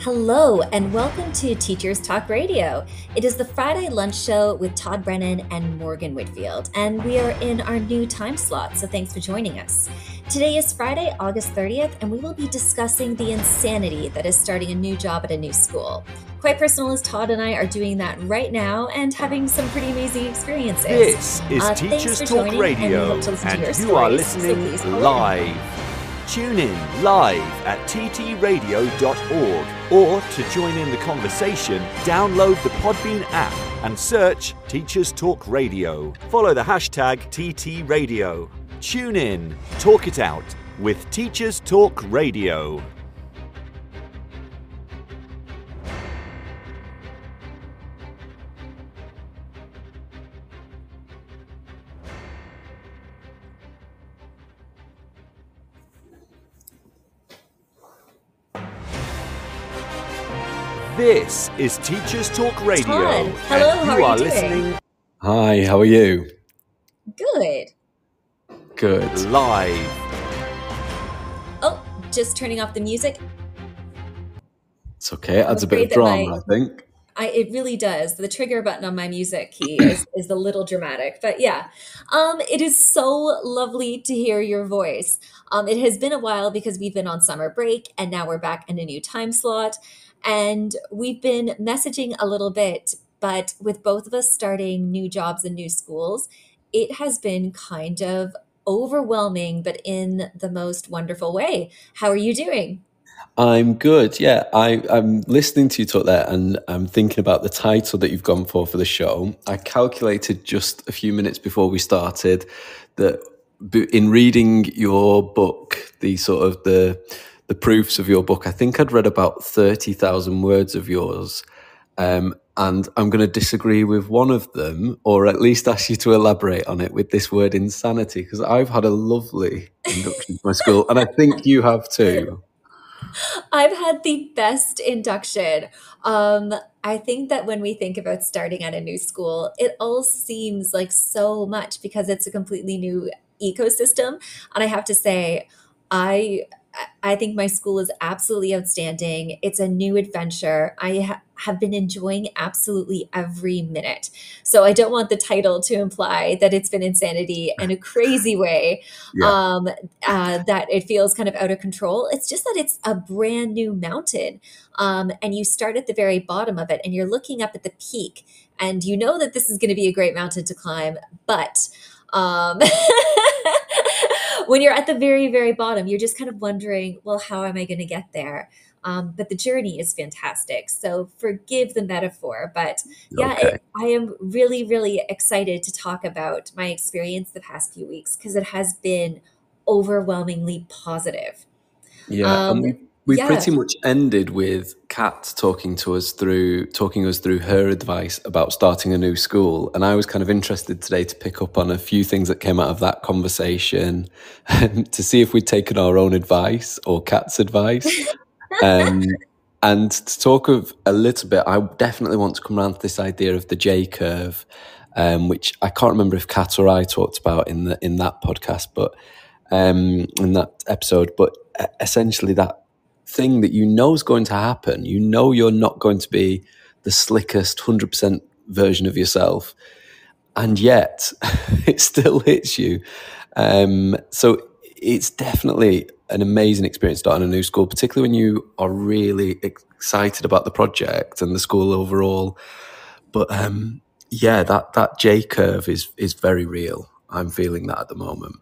Hello, and welcome to Teachers Talk Radio. It is the Friday lunch show with Todd Brennan and Morgan Whitfield, and we are in our new time slot, so thanks for joining us. Today is Friday, August 30th, and we will be discussing the insanity that is starting a new job at a new school. Quite personal as Todd and I are doing that right now and having some pretty amazing experiences. This is Uh, Teachers Talk joining, Radio, hope to to and, your you are so listening in. live. Tune in live at ttradio.org or to join in the conversation, download the Podbean app and search Teachers Talk Radio. Follow the hashtag TTRadio. Tune in, talk it out with Teachers Talk Radio. This is Teachers Talk Radio. Hello, and how you are are you listening Hi, how are you? Good. Good. live. Oh, just turning off the music. It's okay. It adds a bit of that my- drama, I think. I, it really does. The trigger button on my music key is, is a little dramatic, but yeah, um, it is so lovely to hear your voice. Um, it has been a while because we've been on summer break and now we're back in a new time slot, and we've been messaging a little bit. But with both of us starting new jobs and new schools, it has been kind of overwhelming, but in the most wonderful way. How are you doing? I'm good. Yeah, I, I'm listening to you talk there, and I'm thinking about the title that you've gone for for the show. I calculated just a few minutes before we started that in reading your book, the sort of the the proofs of your book, I think I'd read about thirty thousand words of yours. Um, and I'm going to disagree with one of them, or at least ask you to elaborate on it with this word insanity, because I've had a lovely induction to my school, and I think you have too. I've had the best induction. Um, I think that when we think about starting at a new school, it all seems like so much because it's a completely new ecosystem. And I have to say, I I think my school is absolutely outstanding. It's a new adventure. I ha- have been enjoying absolutely every minute. So I don't want the title to imply that it's been insanity in a crazy way Yeah. um, uh, that it feels kind of out of control. It's just that it's a brand new mountain. Um, and you start at the very bottom of it and you're looking up at the peak and you know that this is going to be a great mountain to climb. But um, when you're at the very, very bottom, you're just kind of wondering, well, how am I going to get there? Um, but the journey is fantastic. So forgive the metaphor, but yeah, Okay. it, I am really, really excited to talk about my experience the past few weeks because it has been overwhelmingly positive. Yeah, Um, we, yeah. pretty much ended with Kat talking to us through talking us through her advice about starting a new school, and I was kind of interested today to pick up on a few things that came out of that conversation, and to see if we'd taken our own advice or Kat's advice, um, and to talk of a little bit. I definitely want to come around to this idea of the J curve, um, which I can't remember if Kat or I talked about in the in that podcast, but um, in that episode, but essentially that thing that you know is going to happen. You know you're not going to be the slickest, 100% version of yourself. And yet it still hits you. Um, so it's definitely an amazing experience starting a new school, particularly when you are really excited about the project and the school overall. But um, yeah, that, that J curve is, is very real. I'm feeling that at the moment.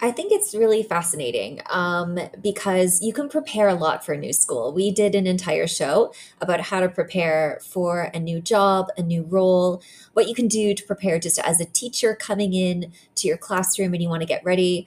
I think it's really fascinating um, because you can prepare a lot for a new school. We did an entire show about how to prepare for a new job, a new role, what you can do to prepare just as a teacher coming in to your classroom and you want to get ready.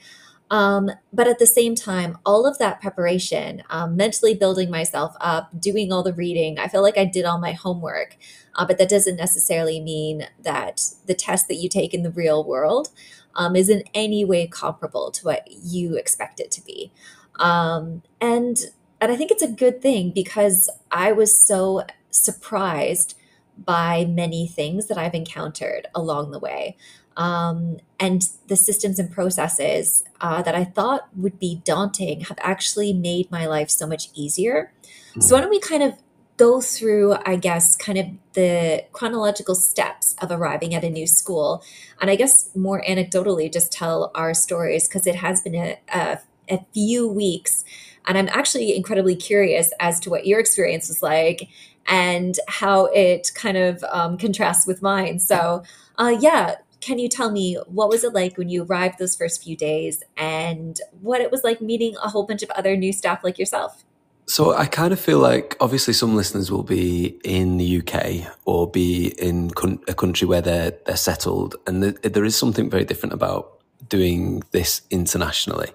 Um, but at the same time, all of that preparation, um, mentally building myself up, doing all the reading, I feel like I did all my homework. Uh, but that doesn't necessarily mean that the test that you take in the real world um, is in any way comparable to what you expect it to be. Um, and and I think it's a good thing because I was so surprised by many things that I've encountered along the way. Um, and the systems and processes uh, that I thought would be daunting have actually made my life so much easier. Mm. So, why don't we kind of go through, I guess, kind of the chronological steps of arriving at a new school? And I guess more anecdotally, just tell our stories because it has been a, a, a few weeks. And I'm actually incredibly curious as to what your experience was like and how it kind of um, contrasts with mine. So, uh, yeah, can you tell me what was it like when you arrived those first few days and what it was like meeting a whole bunch of other new staff like yourself? So I kind of feel like obviously some listeners will be in the UK or be in a country where they're they're settled, and there is something very different about doing this internationally.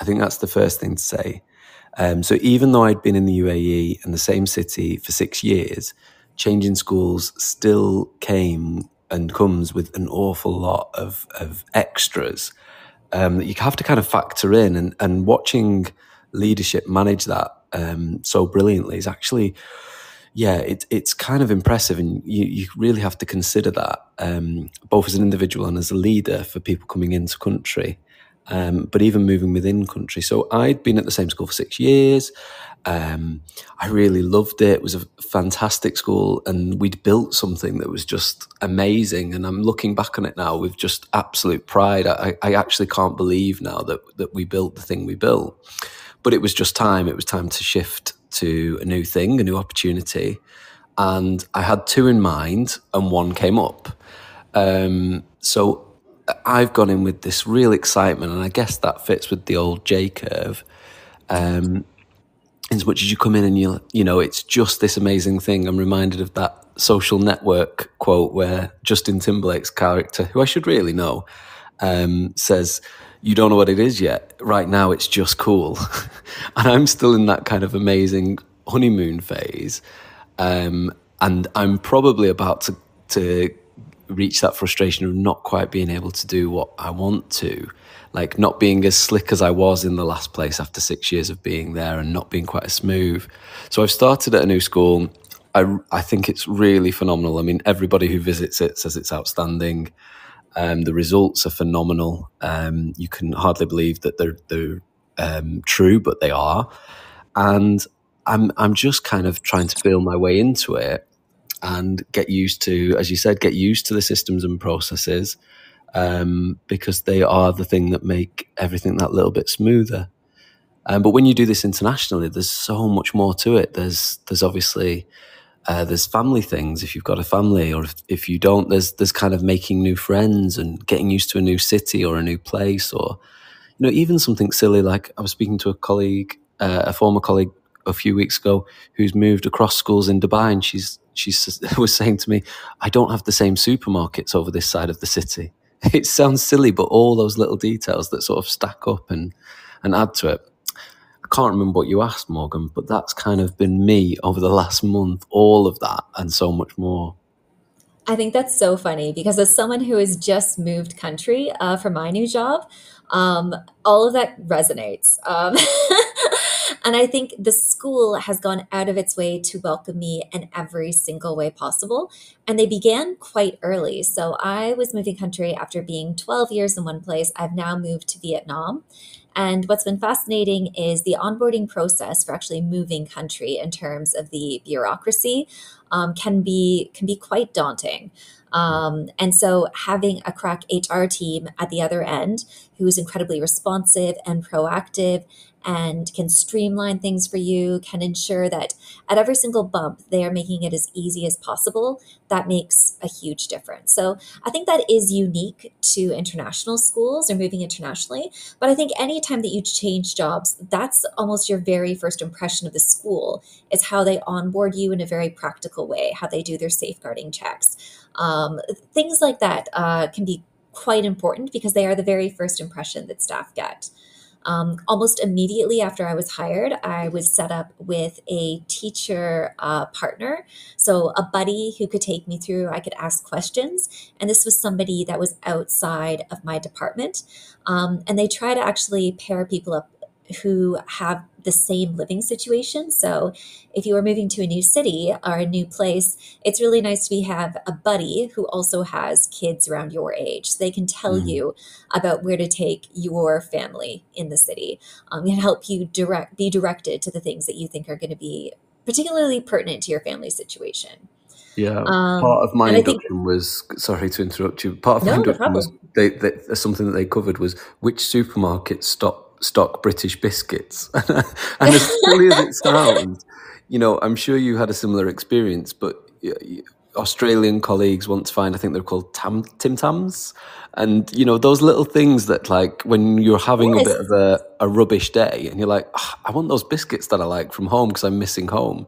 I think that's the first thing to say. Um, so even though I'd been in the UAE and the same city for six years, changing schools still came and comes with an awful lot of, of extras um, that you have to kind of factor in. And, and watching leadership manage that um, so brilliantly is actually, yeah, it, it's kind of impressive. And you, you really have to consider that um, both as an individual and as a leader for people coming into country. Um, but even moving within country. So I'd been at the same school for six years. Um, I really loved it. It was a fantastic school, and we'd built something that was just amazing. And I'm looking back on it now with just absolute pride. I, I actually can't believe now that that we built the thing we built. But it was just time. It was time to shift to a new thing, a new opportunity. And I had two in mind, and one came up. Um, so I've gone in with this real excitement, and I guess that fits with the old J curve. Um, as much as you come in and you you know it's just this amazing thing. I'm reminded of that social network quote where Justin Timberlake's character, who I should really know, um, says, "You don't know what it is yet. Right now, it's just cool." and I'm still in that kind of amazing honeymoon phase, um, and I'm probably about to to reach that frustration of not quite being able to do what I want to, like not being as slick as I was in the last place after six years of being there and not being quite as smooth. So I've started at a new school. I, I think it's really phenomenal. I mean, everybody who visits it says it's outstanding. Um, the results are phenomenal. Um, you can hardly believe that they're, they're um, true, but they are. And I'm, I'm just kind of trying to feel my way into it and get used to, as you said, get used to the systems and processes um, because they are the thing that make everything that little bit smoother. Um, but when you do this internationally, there's so much more to it. There's there's obviously uh, there's family things if you've got a family, or if, if you don't, there's there's kind of making new friends and getting used to a new city or a new place, or you know even something silly like I was speaking to a colleague, uh, a former colleague a few weeks ago who's moved across schools in Dubai, and she's she was saying to me, "I don't have the same supermarkets over this side of the city." It sounds silly, but all those little details that sort of stack up and and add to it. I can't remember what you asked, Morgan, but that's kind of been me over the last month. All of that and so much more. I think that's so funny because as someone who has just moved country uh, for my new job, um, all of that resonates. Um, And I think the school has gone out of its way to welcome me in every single way possible. And they began quite early. So I was moving country after being 12 years in one place. I've now moved to Vietnam. And what's been fascinating is the onboarding process for actually moving country in terms of the bureaucracy um, can be can be quite daunting. Um, and so having a crack HR team at the other end who is incredibly responsive and proactive and can streamline things for you, can ensure that at every single bump, they are making it as easy as possible. That makes a huge difference. So I think that is unique to international schools or moving internationally. But I think anytime that you change jobs, that's almost your very first impression of the school is how they onboard you in a very practical way, how they do their safeguarding checks. Um, things like that uh, can be quite important because they are the very first impression that staff get. Um, almost immediately after I was hired, I was set up with a teacher uh, partner. So, a buddy who could take me through, I could ask questions. And this was somebody that was outside of my department. Um, and they try to actually pair people up who have the same living situation. So if you are moving to a new city or a new place, it's really nice to have a buddy who also has kids around your age. So they can tell mm. you about where to take your family in the city um, and help you direct be directed to the things that you think are going to be particularly pertinent to your family situation. Yeah, um, part of my induction think, was sorry to interrupt you. Part of no, my induction no was they, they, something that they covered was which supermarkets stock stock British biscuits, and as silly as it sounds, you know, I'm sure you had a similar experience, but. Australian colleagues want to find, I think they're called tam, Tim Tams. And, you know, those little things that, like, when you're having yes. a bit of a, a rubbish day and you're like, oh, I want those biscuits that I like from home because I'm missing home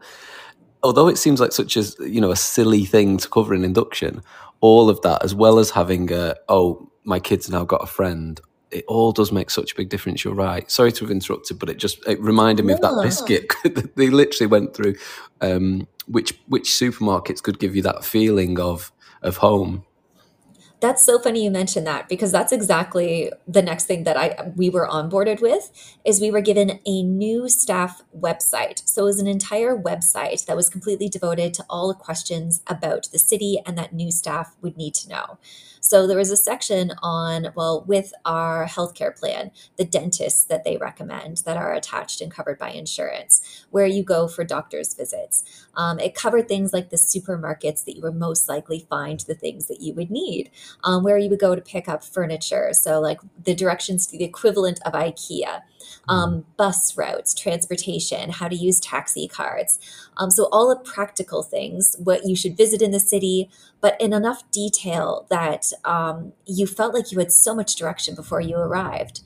although it seems like such a you know a silly thing to cover in induction, all of that as well as having a oh my kid's now got a friend. It all does make such a big difference. You're right. Sorry to have interrupted, but it just it reminded me of that biscuit. they literally went through um, which which supermarkets could give you that feeling of of home that's so funny you mentioned that because that's exactly the next thing that I we were onboarded with is we were given a new staff website. So it was an entire website that was completely devoted to all the questions about the city and that new staff would need to know. So there was a section on, well, with our healthcare plan, the dentists that they recommend that are attached and covered by insurance, where you go for doctor's visits. Um, it covered things like the supermarkets that you would most likely find the things that you would need, um, where you would go to pick up furniture. So, like the directions to the equivalent of IKEA um, bus routes, transportation, how to use taxi cards. Um, so, all the practical things, what you should visit in the city, but in enough detail that um, you felt like you had so much direction before you arrived.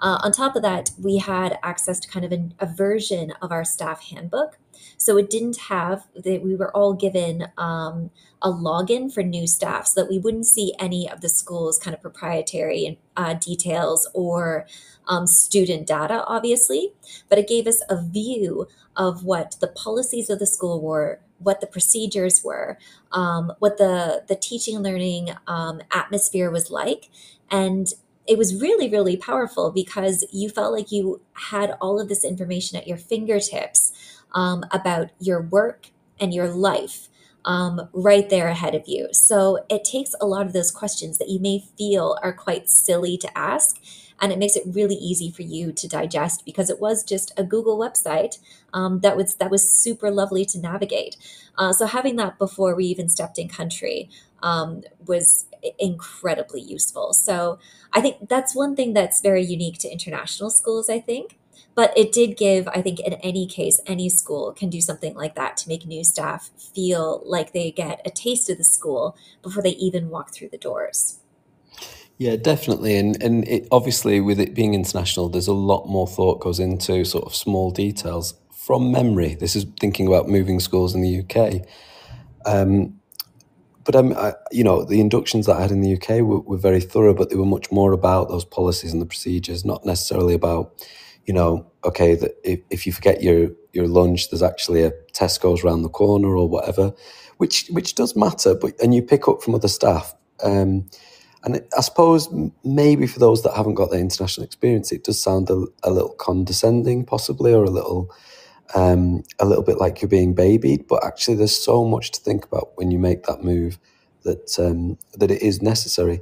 Uh, on top of that, we had access to kind of an, a version of our staff handbook. So it didn't have that we were all given um, a login for new staff so that we wouldn't see any of the school's kind of proprietary uh, details or um, student data, obviously, but it gave us a view of what the policies of the school were, what the procedures were, um, what the the teaching and learning um, atmosphere was like, and it was really really powerful because you felt like you had all of this information at your fingertips um, about your work and your life um, right there ahead of you. So it takes a lot of those questions that you may feel are quite silly to ask and it makes it really easy for you to digest because it was just a Google website um, that was that was super lovely to navigate. Uh, so having that before we even stepped in country um, was incredibly useful. So I think that's one thing that's very unique to international schools. I think. But it did give, I think, in any case, any school can do something like that to make new staff feel like they get a taste of the school before they even walk through the doors. Yeah, definitely, and and it, obviously with it being international, there's a lot more thought goes into sort of small details from memory. This is thinking about moving schools in the UK. Um, but um, I, you know, the inductions that I had in the UK were, were very thorough, but they were much more about those policies and the procedures, not necessarily about, you know, okay, that if, if you forget your your lunch, there's actually a Tesco's around the corner or whatever, which which does matter. But and you pick up from other staff. Um, and I suppose maybe for those that haven't got the international experience, it does sound a, a little condescending, possibly, or a little, um, a little bit like you're being babied. But actually, there's so much to think about when you make that move that um, that it is necessary.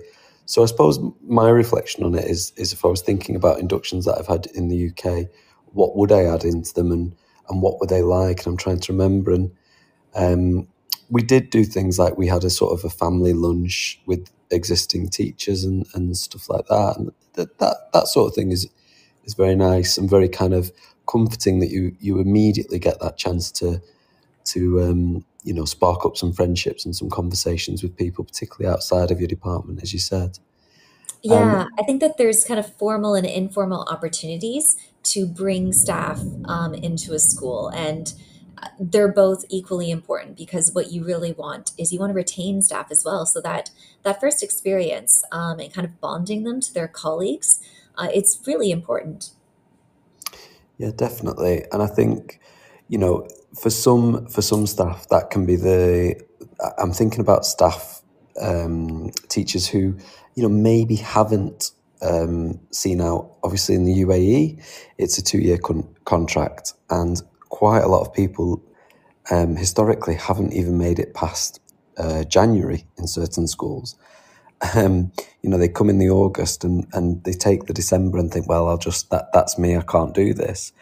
So I suppose my reflection on it is is if I was thinking about inductions that I've had in the UK, what would I add into them, and and what were they like? And I'm trying to remember and. Um, we did do things like we had a sort of a family lunch with existing teachers and, and stuff like that. And that, that that sort of thing is is very nice and very kind of comforting that you you immediately get that chance to to um, you know spark up some friendships and some conversations with people, particularly outside of your department, as you said. Yeah, um, I think that there's kind of formal and informal opportunities to bring staff um, into a school and they're both equally important because what you really want is you want to retain staff as well so that that first experience um, and kind of bonding them to their colleagues uh, it's really important yeah definitely and i think you know for some for some staff that can be the i'm thinking about staff um, teachers who you know maybe haven't um, seen out. Obviously, in the UAE, it's a two-year con- contract, and quite a lot of people um, historically haven't even made it past uh, January in certain schools. Um, you know, they come in the August and, and they take the December and think, well, I'll just that that's me. I can't do this.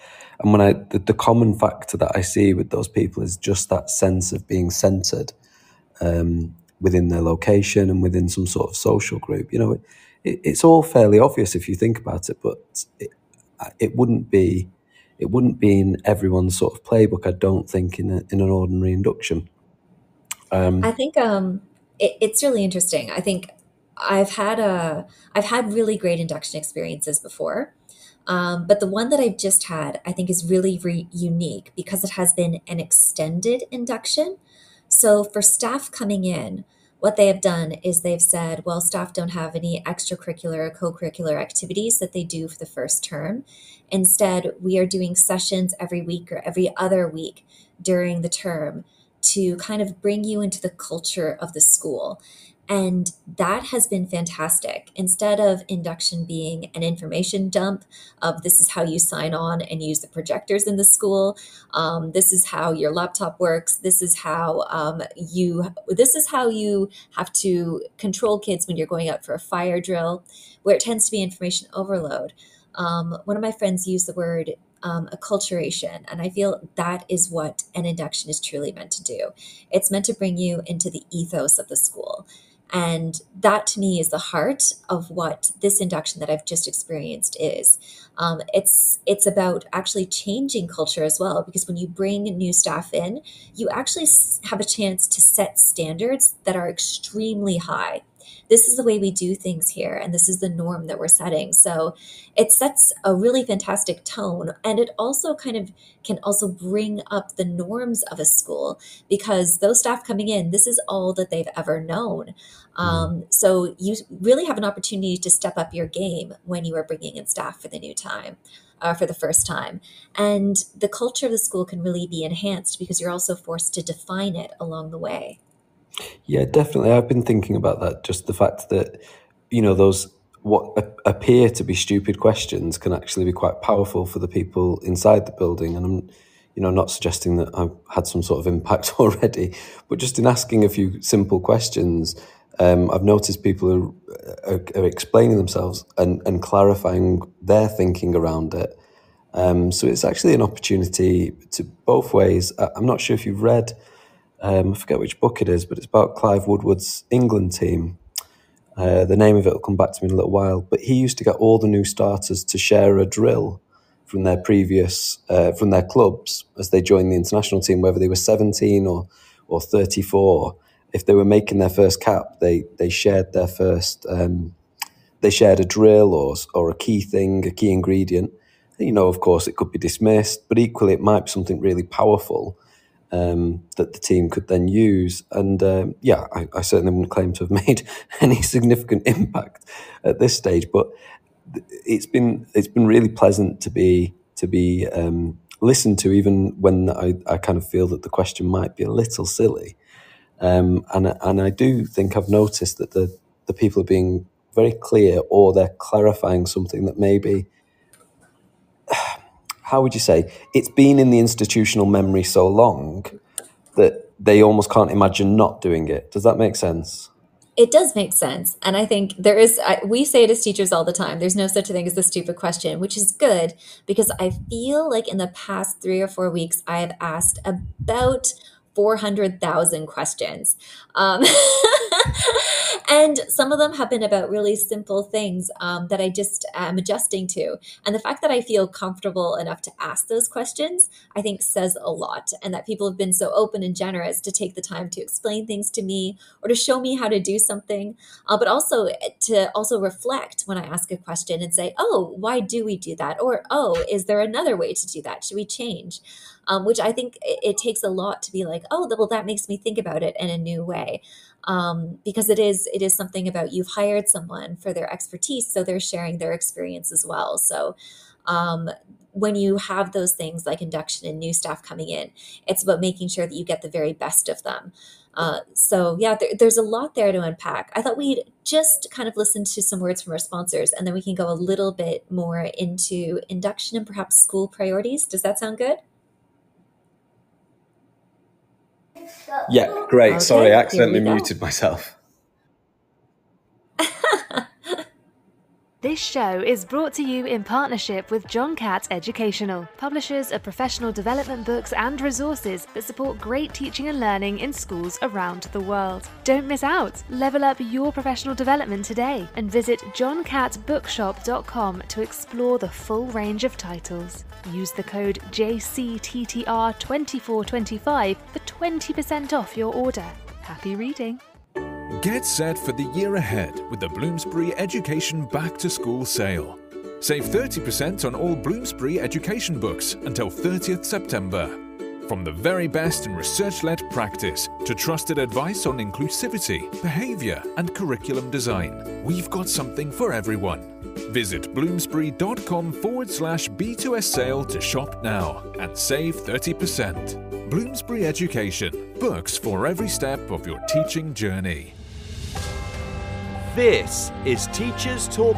And when I the, the common factor that I see with those people is just that sense of being centered um, within their location and within some sort of social group. You know, it, it, it's all fairly obvious if you think about it, but it, it wouldn't be it wouldn't be in everyone's sort of playbook. I don't think in a, in an ordinary induction. Um, I think um, it, it's really interesting. I think I've had a I've had really great induction experiences before. Um, but the one that I've just had, I think, is really re- unique because it has been an extended induction. So for staff coming in, what they have done is they've said, well, staff don't have any extracurricular or co curricular activities that they do for the first term. Instead, we are doing sessions every week or every other week during the term to kind of bring you into the culture of the school. And that has been fantastic. Instead of induction being an information dump of this is how you sign on and use the projectors in the school, um, this is how your laptop works, this is how um, you this is how you have to control kids when you're going out for a fire drill, where it tends to be information overload. Um, one of my friends used the word um, acculturation. And I feel that is what an induction is truly meant to do. It's meant to bring you into the ethos of the school. And that to me is the heart of what this induction that I've just experienced is. Um, it's it's about actually changing culture as well because when you bring new staff in, you actually have a chance to set standards that are extremely high this is the way we do things here and this is the norm that we're setting so it sets a really fantastic tone and it also kind of can also bring up the norms of a school because those staff coming in this is all that they've ever known mm-hmm. um, so you really have an opportunity to step up your game when you are bringing in staff for the new time uh, for the first time. And the culture of the school can really be enhanced because you're also forced to define it along the way. Yeah, definitely. I've been thinking about that. Just the fact that, you know, those what appear to be stupid questions can actually be quite powerful for the people inside the building. And I'm, you know, not suggesting that I've had some sort of impact already, but just in asking a few simple questions, um, I've noticed people are, are, are, explaining themselves and, and clarifying their thinking around it. Um, so it's actually an opportunity to both ways. I'm not sure if you've read um, I forget which book it is, but it's about Clive Woodward's England team. Uh, the name of it will come back to me in a little while. But he used to get all the new starters to share a drill from their previous uh, from their clubs as they joined the international team, whether they were seventeen or or thirty four. If they were making their first cap, they they shared their first. Um, they shared a drill or or a key thing, a key ingredient. You know, of course, it could be dismissed, but equally, it might be something really powerful um, that the team could then use. And um, yeah, I, I, certainly wouldn't claim to have made any significant impact at this stage, but it's been it's been really pleasant to be to be um, listened to, even when I, I kind of feel that the question might be a little silly. Um, and and I do think I've noticed that the the people are being very clear, or they're clarifying something that maybe how would you say it's been in the institutional memory so long that they almost can't imagine not doing it. Does that make sense? It does make sense. And i think there is I, we say it as teachers all the time there's no such a thing as a stupid question which is good because i feel like in the past three or four weeks i have asked about 400,000 questions. Um, and some of them have been about really simple things um, that I just am adjusting to. And the fact that I feel comfortable enough to ask those questions, I think says a lot. And that people have been so open and generous to take the time to explain things to me or to show me how to do something, uh, but also to also reflect when I ask a question and say, oh, why do we do that? Or, oh, is there another way to do that? Should we change? um, which I think it, it, takes a lot to be like, oh, well, that makes me think about it in a new way. Um, because it is it is something about you've hired someone for their expertise, so they're sharing their experience as well. So um, when you have those things like induction and new staff coming in, it's about making sure that you get the very best of them. Uh, so yeah, there, there's a lot there to unpack. I thought we'd just kind of listen to some words from our sponsors, and then we can go a little bit more into induction and perhaps school priorities. Does that sound good? Yeah, great. Okay, Sorry, I accidentally muted myself. This show is brought to you in partnership with John Catt Educational, publishers of professional development books and resources that support great teaching and learning in schools around the world. Don't miss out. Level up your professional development today and visit johncattbookshop.com to explore the full range of titles. Use the code JCTTR2425 for 20% off your order. Happy reading! Get set for the year ahead with the Bloomsbury Education Back to School sale. Save 30% on all Bloomsbury education books until 30th September. From the very best in research led practice to trusted advice on inclusivity, behaviour, and curriculum design, we've got something for everyone. Visit bloomsbury.com forward slash B2S sale to shop now and save 30%. Bloomsbury Education, books for every step of your teaching journey. This is Teachers Talk.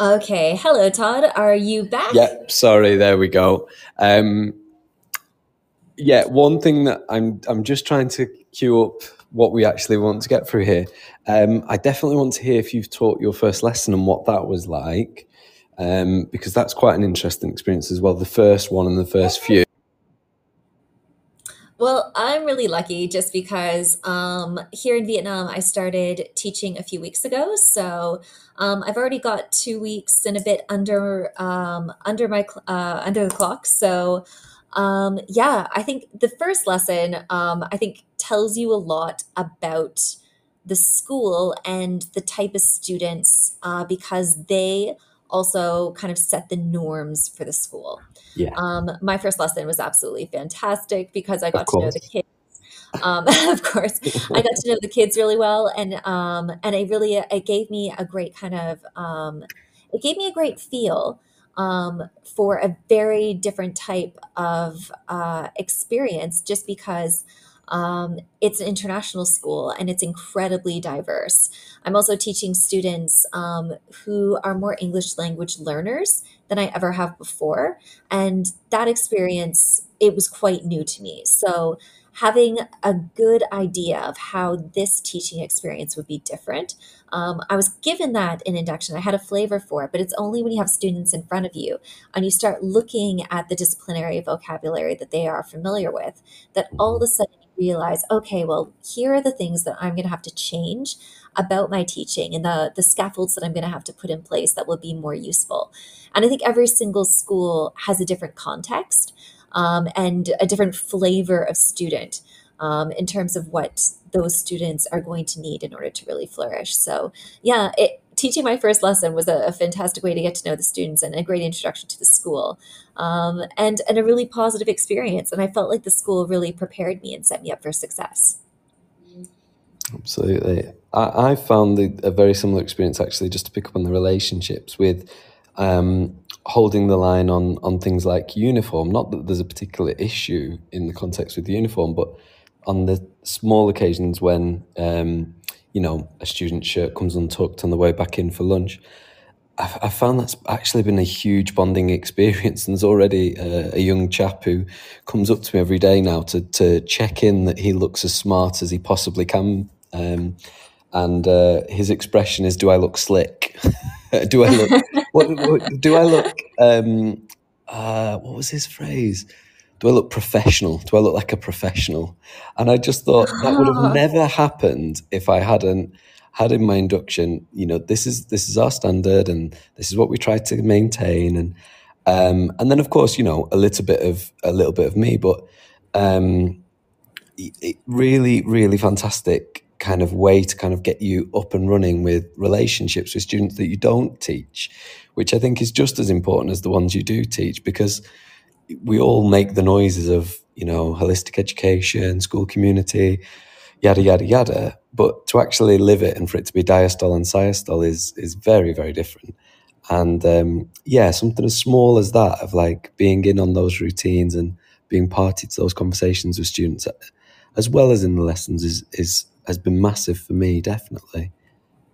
Okay, hello Todd. Are you back? Yep. Sorry. There we go. Um, yeah, one thing that I'm I'm just trying to queue up what we actually want to get through here. Um, I definitely want to hear if you've taught your first lesson and what that was like, um, because that's quite an interesting experience as well. The first one and the first few. Well, I'm really lucky just because um, here in Vietnam, I started teaching a few weeks ago. So um, I've already got two weeks and a bit under um, under my uh, under the clock. So um, yeah, I think the first lesson um, I think tells you a lot about the school and the type of students uh, because they also kind of set the norms for the school. Yeah. Um, my first lesson was absolutely fantastic because I got to know the kids. Um, of course, I got to know the kids really well, and um, and it really it gave me a great kind of um, it gave me a great feel um, for a very different type of uh, experience, just because um, it's an international school and it's incredibly diverse. I'm also teaching students um, who are more English language learners than I ever have before. And that experience, it was quite new to me. So having a good idea of how this teaching experience would be different. Um, I was given that in induction. I had a flavor for it, but it's only when you have students in front of you and you start looking at the disciplinary vocabulary that they are familiar with that all of a sudden realize, okay, well, here are the things that I'm going to have to change about my teaching and the, the scaffolds that I'm going to have to put in place that will be more useful. And I think every single school has a different context um, and a different flavor of student um, in terms of what those students are going to need in order to really flourish. So, yeah, it, teaching my first lesson was a, a, fantastic way to get to know the students and a great introduction to the school um, and, and a really positive experience. And I felt like the school really prepared me and set me up for success. Absolutely. I, I found the, a very similar experience actually, just to pick up on the relationships with um, holding the line on, on things like uniform. Not that there's a particular issue in the context with the uniform, but on the small occasions when um, you know, a student shirt comes untucked on the way back in for lunch. I've, i found that's actually been a huge bonding experience. And there's already a, a, young chap who comes up to me every day now to, to check in that he looks as smart as he possibly can. Um, and uh, his expression is, "Do I look slick? do I look? what, what, do I look? Um, uh, what was his phrase? Do I look professional? Do I look like a professional? And I just thought that would have never happened if I hadn't had in my induction, you know, this is this is our standard and this is what we try to maintain. And um, and then of course, you know, a little bit of a little bit of me, but um, it really, really fantastic kind of way to kind of get you up and running with relationships with students that you don't teach, which I think is just as important as the ones you do teach because we all make the noises of, you know, holistic education, school community, yada, yada, yada. But to actually live it and for it to be diastole and systole is, is very, very different. And um, yeah, something as small as that of like being in on those routines and being party to those conversations with students, as well as in the lessons, is is has been massive for me, definitely.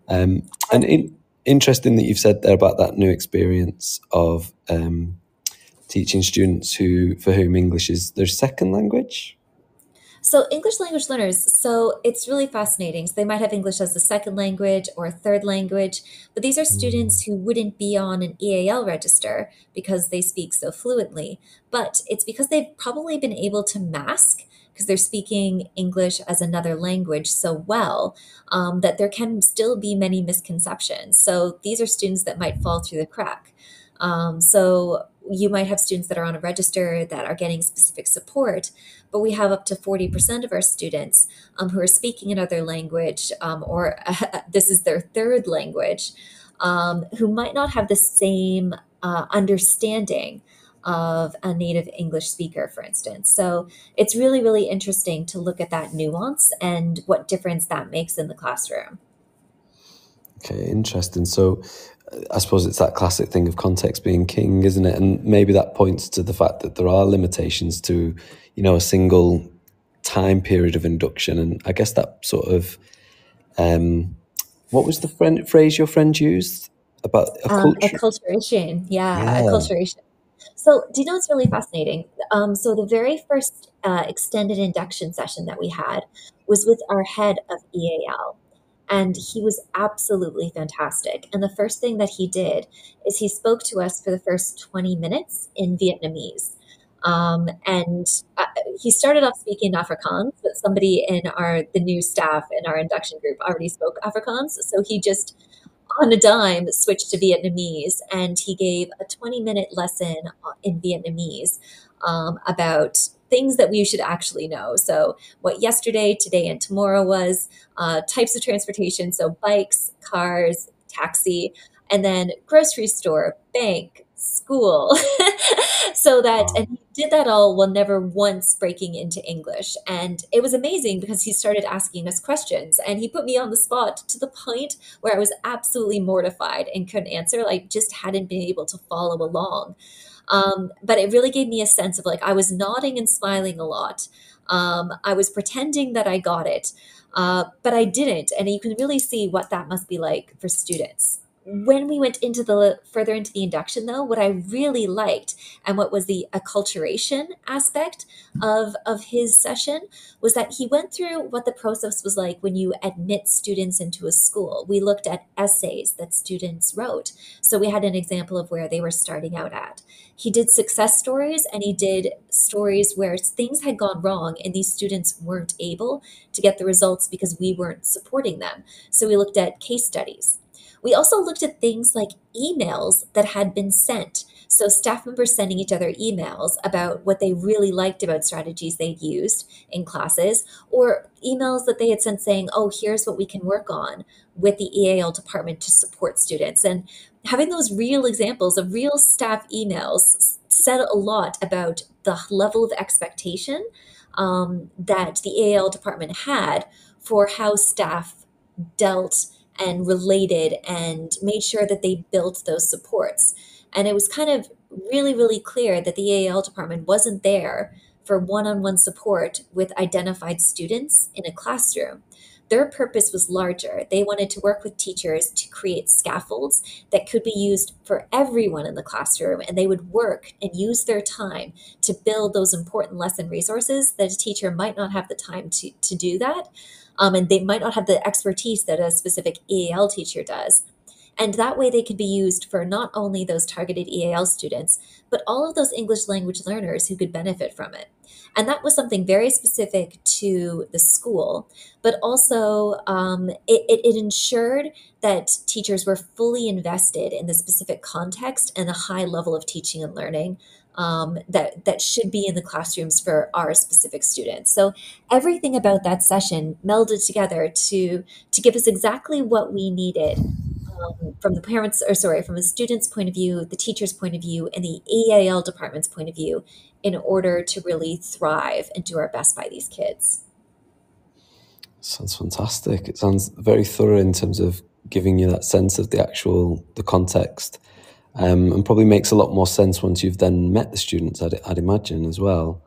Um, and in, interesting that you've said there about that new experience of um, teaching students who for whom English is their second language. So, English language learners, so it's really fascinating. So, they might have English as a second language or a third language, but these are students who wouldn't be on an EAL register because they speak so fluently. But it's because they've probably been able to mask because they're speaking English as another language so well um, that there can still be many misconceptions. So, these are students that might fall through the crack. Um, so, you might have students that are on a register that are getting specific support, but we have up to 40% of our students um, who are speaking another language um, or uh, this is their third language um, who might not have the same uh, understanding of a native English speaker, for instance. So it's really, really interesting to look at that nuance and what difference that makes in the classroom. Okay, interesting. So I suppose it's that classic thing of context being king, isn't it? And maybe that points to the fact that there are limitations to, you know, a single time period of induction. And I guess that sort of, um, what was the friend, phrase your friend used about um, acculturation? Yeah, yeah, acculturation. So, do you know what's really fascinating? Um, so, the very first uh, extended induction session that we had was with our head of EAL. And he was absolutely fantastic. And the first thing that he did is he spoke to us for the first 20 minutes in Vietnamese. Um, and uh, he started off speaking Afrikaans, but somebody in our the new staff in our induction group already spoke Afrikaans, so he just on a dime switched to Vietnamese, and he gave a 20 minute lesson in Vietnamese um, about things that we should actually know. So, what yesterday, today, and tomorrow was, uh, types of transportation. So, bikes, cars, taxi, and then grocery store, bank, school. so that, and he did that all while never once breaking into English. And it was amazing because he started asking us questions and he put me on the spot to the point where I was absolutely mortified and couldn't answer, like, just hadn't been able to follow along. Um, but it really gave me a sense of like I was nodding and smiling a lot. Um, I was pretending that I got it, uh, but I didn't. And you can really see what that must be like for students when we went into the further into the induction though what i really liked and what was the acculturation aspect of of his session was that he went through what the process was like when you admit students into a school. We looked at essays that students wrote. So we had an example of where they were starting out at. He did success stories and he did stories where things had gone wrong and these students weren't able to get the results because we weren't supporting them. So we looked at case studies we also looked at things like emails that had been sent. So, staff members sending each other emails about what they really liked about strategies they'd used in classes, or emails that they had sent saying, Oh, here's what we can work on with the EAL department to support students. And having those real examples of real staff emails said a lot about the level of expectation um, that the EAL department had for how staff dealt and related and made sure that they built those supports. And it was kind of really, really clear that the EAL department wasn't there for one on one support with identified students in a classroom. Their purpose was larger. They wanted to work with teachers to create scaffolds that could be used for everyone in the classroom, and they would work and use their time to build those important lesson resources that a teacher might not have the time to, to do that um, and they might not have the expertise that a specific EAL teacher does. And that way they could be used for not only those targeted EAL students, but all of those English language learners who could benefit from it. And that was something very specific to the school, but also um, it, it, it ensured that teachers were fully invested in the specific context and the high level of teaching and learning um, that that should be in the classrooms for our specific students. So everything about that session melded together to to give us exactly what we needed um, from the parents, or sorry, from the student's point of view, the teacher's point of view, and the EAL department's point of view, in order to really thrive and do our best by these kids. Sounds fantastic. It sounds very thorough in terms of giving you that sense of the actual the context, um, and probably makes a lot more sense once you've then met the students. I'd, I'd imagine as well.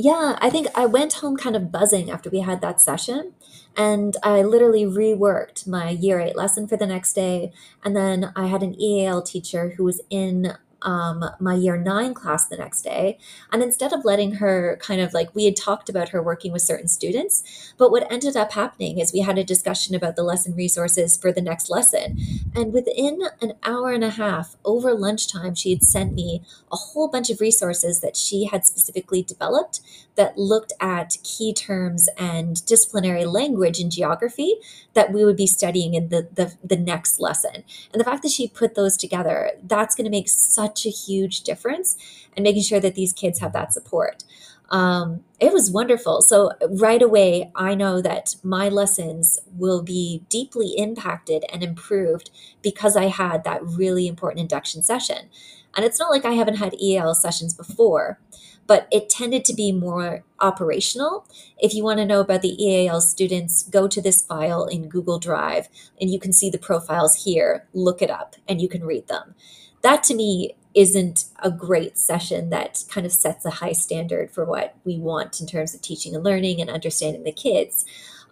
Yeah, I think I went home kind of buzzing after we had that session. And I literally reworked my year eight lesson for the next day. And then I had an EAL teacher who was in um, my year nine class the next day. And instead of letting her kind of like, we had talked about her working with certain students, but what ended up happening is we had a discussion about the lesson resources for the next lesson. And within an hour and a half over lunchtime, she had sent me a whole bunch of resources that she had specifically developed that looked at key terms and disciplinary language and geography that we would be studying in the, the, the next lesson. And the fact that she put those together, that's going to make such a huge difference and making sure that these kids have that support. Um, it was wonderful. So, right away, I know that my lessons will be deeply impacted and improved because I had that really important induction session. And it's not like I haven't had EL sessions before, but it tended to be more operational. If you want to know about the EAL students, go to this file in Google Drive and you can see the profiles here. Look it up and you can read them. That to me isn't a great session that kind of sets a high standard for what we want in terms of teaching and learning and understanding the kids.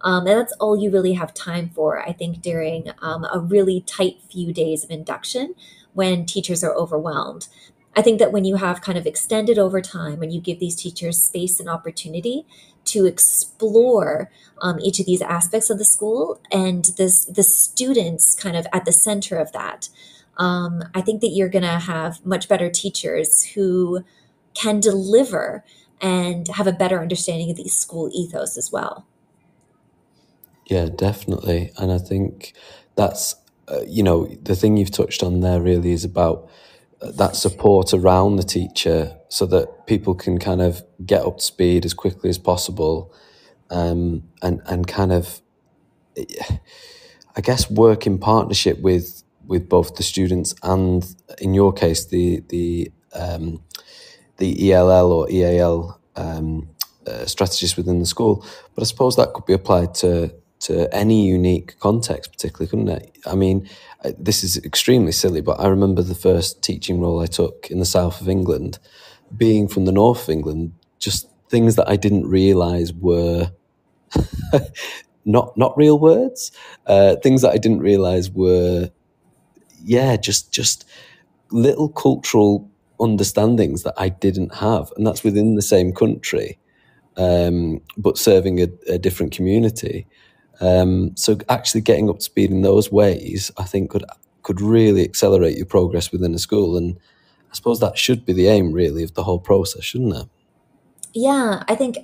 Um, and that's all you really have time for, I think, during um, a really tight few days of induction when teachers are overwhelmed. I think that when you have kind of extended over time, when you give these teachers space and opportunity to explore um, each of these aspects of the school and this the students kind of at the center of that, um, I think that you're going to have much better teachers who can deliver and have a better understanding of the school ethos as well. Yeah, definitely. And I think that's, uh, you know, the thing you've touched on there really is about that support around the teacher so that people can kind of get up to speed as quickly as possible um, and and kind of I guess work in partnership with with both the students and in your case the the um, the ELL or EAL um, uh, strategists within the school. But I suppose that could be applied to to any unique context particularly couldn't it? I mean this is extremely silly, but I remember the first teaching role I took in the south of England, being from the north of England, just things that I didn't realize were not not real words, uh, things that I didn't realize were, yeah, just just little cultural understandings that I didn't have, and that's within the same country, um, but serving a, a different community. Um, so actually getting up to speed in those ways, I think could could really accelerate your progress within a school. And I suppose that should be the aim, really, of the whole process, shouldn't it? Yeah, I think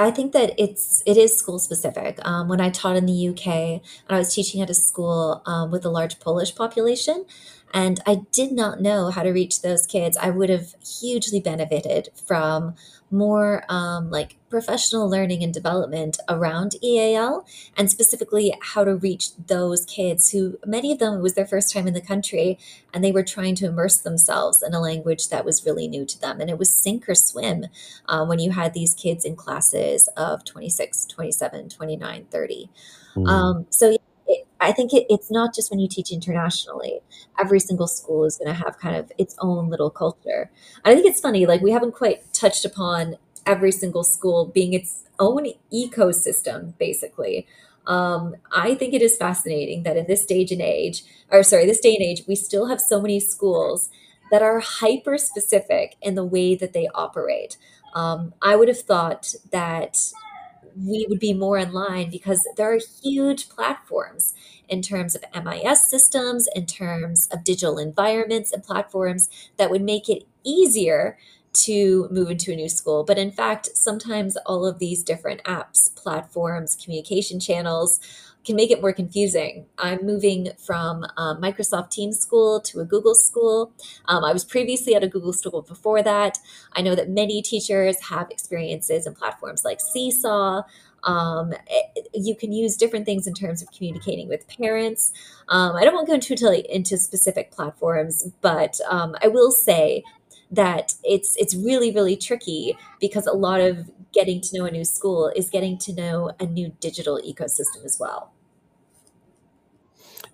I think that it's it is school specific. Um, when I taught in the UK, and I was teaching at a school um, with a large Polish population, and I did not know how to reach those kids, I would have hugely benefited from more um, like professional learning and development around EAL and specifically how to reach those kids who many of them it was their first time in the country and they were trying to immerse themselves in a language that was really new to them. And it was sink or swim uh, when you had these kids in classes of 26 27 29 30 mm. um, so it, I think it, it's not just when you teach internationally. Every single school is going to have kind of its own little culture. And I think it's funny, like we haven't quite touched upon every single school being its own ecosystem, basically. Um, I think it is fascinating that in this stage and age, or sorry, this day and age, we still have so many schools that are hyper specific in the way that they operate. Um, I would have thought that we would be more in line because there are huge platforms in terms of MIS systems, in terms of digital environments and platforms that would make it easier to move into a new school. But in fact, sometimes all of these different apps, platforms, communication channels can make it more confusing. I'm moving from um, Microsoft Teams school to a Google school. Um, I was previously at a Google school before that. I know that many teachers have experiences in platforms like Seesaw. Um, it, you can use different things in terms of communicating with parents. Um, I don't want to go into, into specific platforms, but um, I will say that it's it's really really tricky because a lot of getting to know a new school is getting to know a new digital ecosystem as well.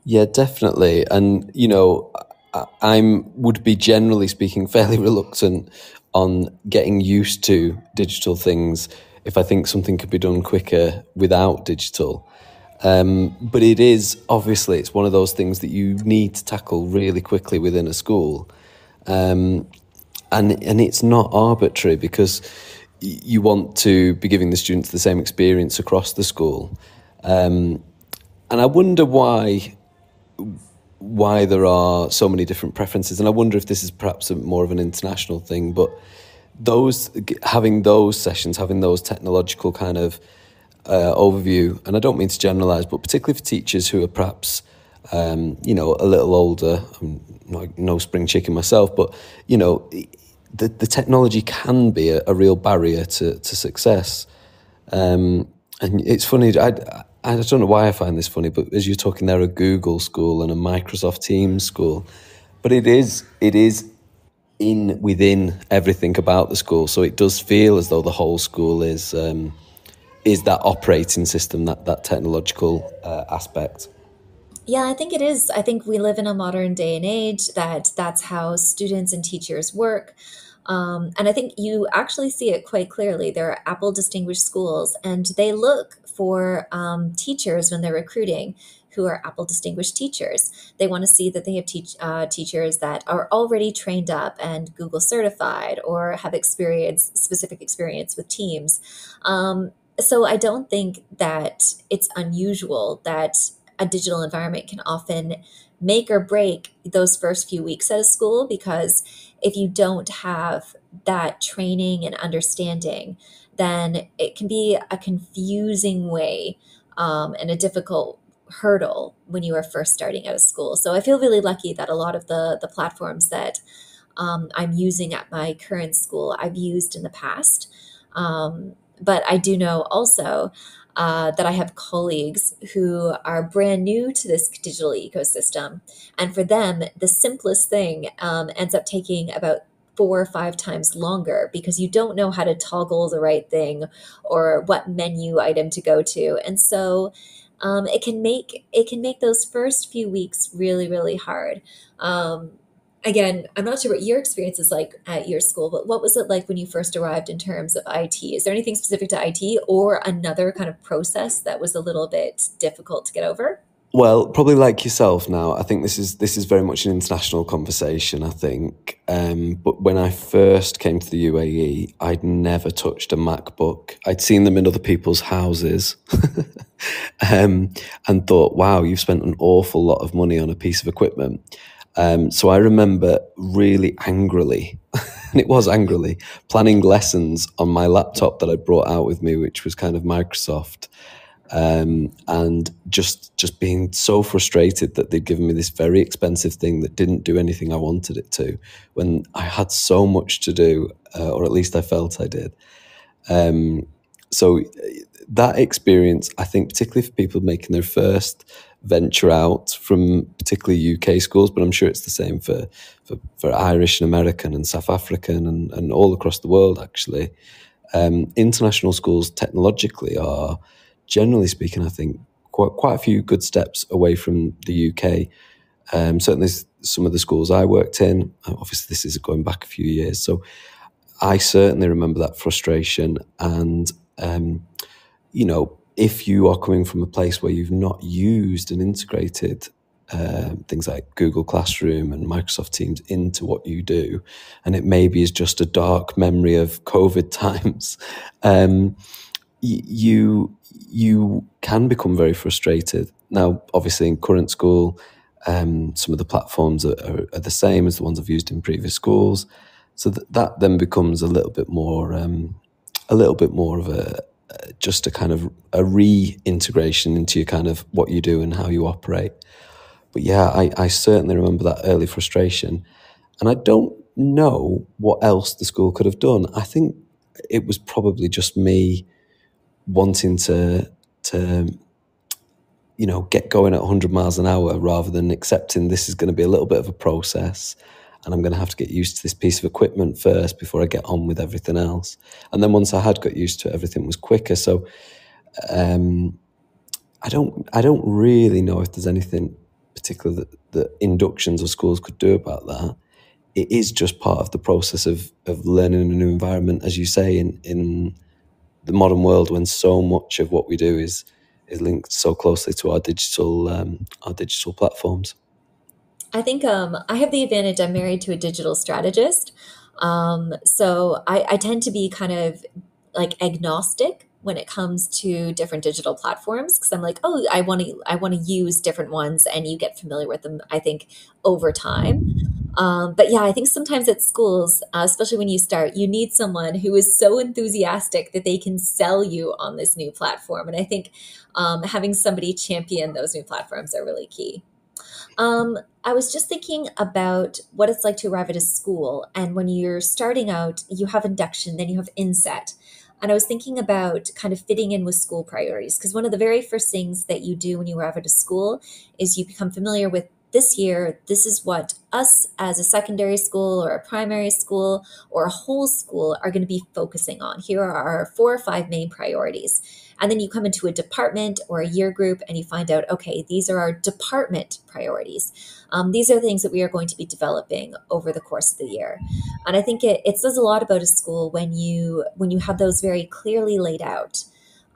Yeah, definitely. And you know, I'm would be generally speaking fairly reluctant on getting used to digital things if I think something could be done quicker without digital. Um, but it is obviously it's one of those things that you need to tackle really quickly within a school. Um, and and it's not arbitrary because you want to be giving the students the same experience across the school. Um, and I wonder why why there are so many different preferences. And I wonder if this is perhaps a, more of an international thing. But those having those sessions, having those technological kind of uh, overview, and I don't mean to generalize, but particularly for teachers who are perhaps um, you know a little older. I'm not, no spring chicken myself, but you know the, the technology can be a, a real barrier to, to success. Um, and it's funny, I, I don't know why I find this funny, but as you're talking, there a Google school and a Microsoft Teams school, but it is it is in within everything about the school, so it does feel as though the whole school is um, is that operating system, that that technological uh, aspect. Yeah, I think it is. I think we live in a modern day and age that that's how students and teachers work. Um, and I think you actually see it quite clearly. There are Apple distinguished schools, and they look for um, teachers when they're recruiting who are Apple distinguished teachers. They want to see that they have teach, uh, teachers that are already trained up and Google certified or have experience, specific experience with Teams. Um, so I don't think that it's unusual that a digital environment can often make or break those first few weeks at a school because if you don't have that training and understanding, then it can be a confusing way um, and a difficult hurdle when you are first starting out of school. So I feel really lucky that a lot of the the platforms that um, I'm using at my current school I've used in the past. Um, but I do know also uh, that I have colleagues who are brand new to this digital ecosystem. And for them, the simplest thing um, ends up taking about four or five times longer because you don't know how to toggle the right thing or what menu item to go to. And so um, it can make it can make those first few weeks really really hard. Um, again, I'm not sure what your experience is like at your school, but what was it like when you first arrived in terms of IT? Is there anything specific to IT or another kind of process that was a little bit difficult to get over? Well, probably like yourself now. I think this is this is very much an international conversation. I think, um, but when I first came to the UAE, I'd never touched a MacBook. I'd seen them in other people's houses, um, and thought, "Wow, you've spent an awful lot of money on a piece of equipment." Um, so I remember really angrily, and it was angrily, planning lessons on my laptop that I brought out with me, which was kind of Microsoft, um, and just just being so frustrated that they'd given me this very expensive thing that didn't do anything I wanted it to, when I had so much to do, uh, or at least I felt I did. Um, so that experience, I think, particularly for people making their first venture out from particularly UK schools, but I'm sure it's the same for, for, for Irish and American and South African and, and all across the world, actually. Um, international schools technologically are, generally speaking, I think, quite, quite a few good steps away from the UK. Um, certainly, some of the schools I worked in, obviously, this is going back a few years. So I certainly remember that frustration. And, um, you know, if you are coming from a place where you've not used and integrated uh, things like Google Classroom and Microsoft Teams into what you do, and it maybe is just a dark memory of COVID times, um, you you can become very frustrated. Now, obviously, in current school, um, some of the platforms are, are, are, the same as the ones I've used in previous schools, so that, that then becomes a little bit more um, a little bit more of a just a kind of a reintegration into your kind of what you do and how you operate. But yeah, I, I certainly remember that early frustration. And I don't know what else the school could have done. I think it was probably just me wanting to to you know get going at 100 miles an hour rather than accepting this is going to be a little bit of a process and I'm going to have to get used to this piece of equipment first before I get on with everything else. And then once I had got used to it, everything was quicker. So um, I don't I don't really know if there's anything particular that, that inductions or schools could do about that. It is just part of the process of of learning in a new environment, as you say, in in the modern world when so much of what we do is is linked so closely to our digital um, our digital platforms. I think um, I have the advantage. I'm married to a digital strategist, um, so I, I tend to be kind of like agnostic when it comes to different digital platforms because I'm like, oh, I want to I want to use different ones, and you get familiar with them. I think over time. Um, but yeah, I think sometimes at schools, uh, especially when you start, you need someone who is so enthusiastic that they can sell you on this new platform. And I think um, having somebody champion those new platforms are really key. Um, I was just thinking about what it's like to arrive at a school. And when you're starting out, you have induction, then you have inset. And I was thinking about kind of fitting in with school priorities because one of the very first things that you do when you arrive at a school is you become familiar with this year, this is what us as a secondary school or a primary school or a whole school are going to be focusing on. Here are our four or five main priorities. And then you come into a department or a year group and you find out, okay, these are our department priorities. Um, these are things that we are going to be developing over the course of the year. And I think it, it says a lot about a school when you when you have those very clearly laid out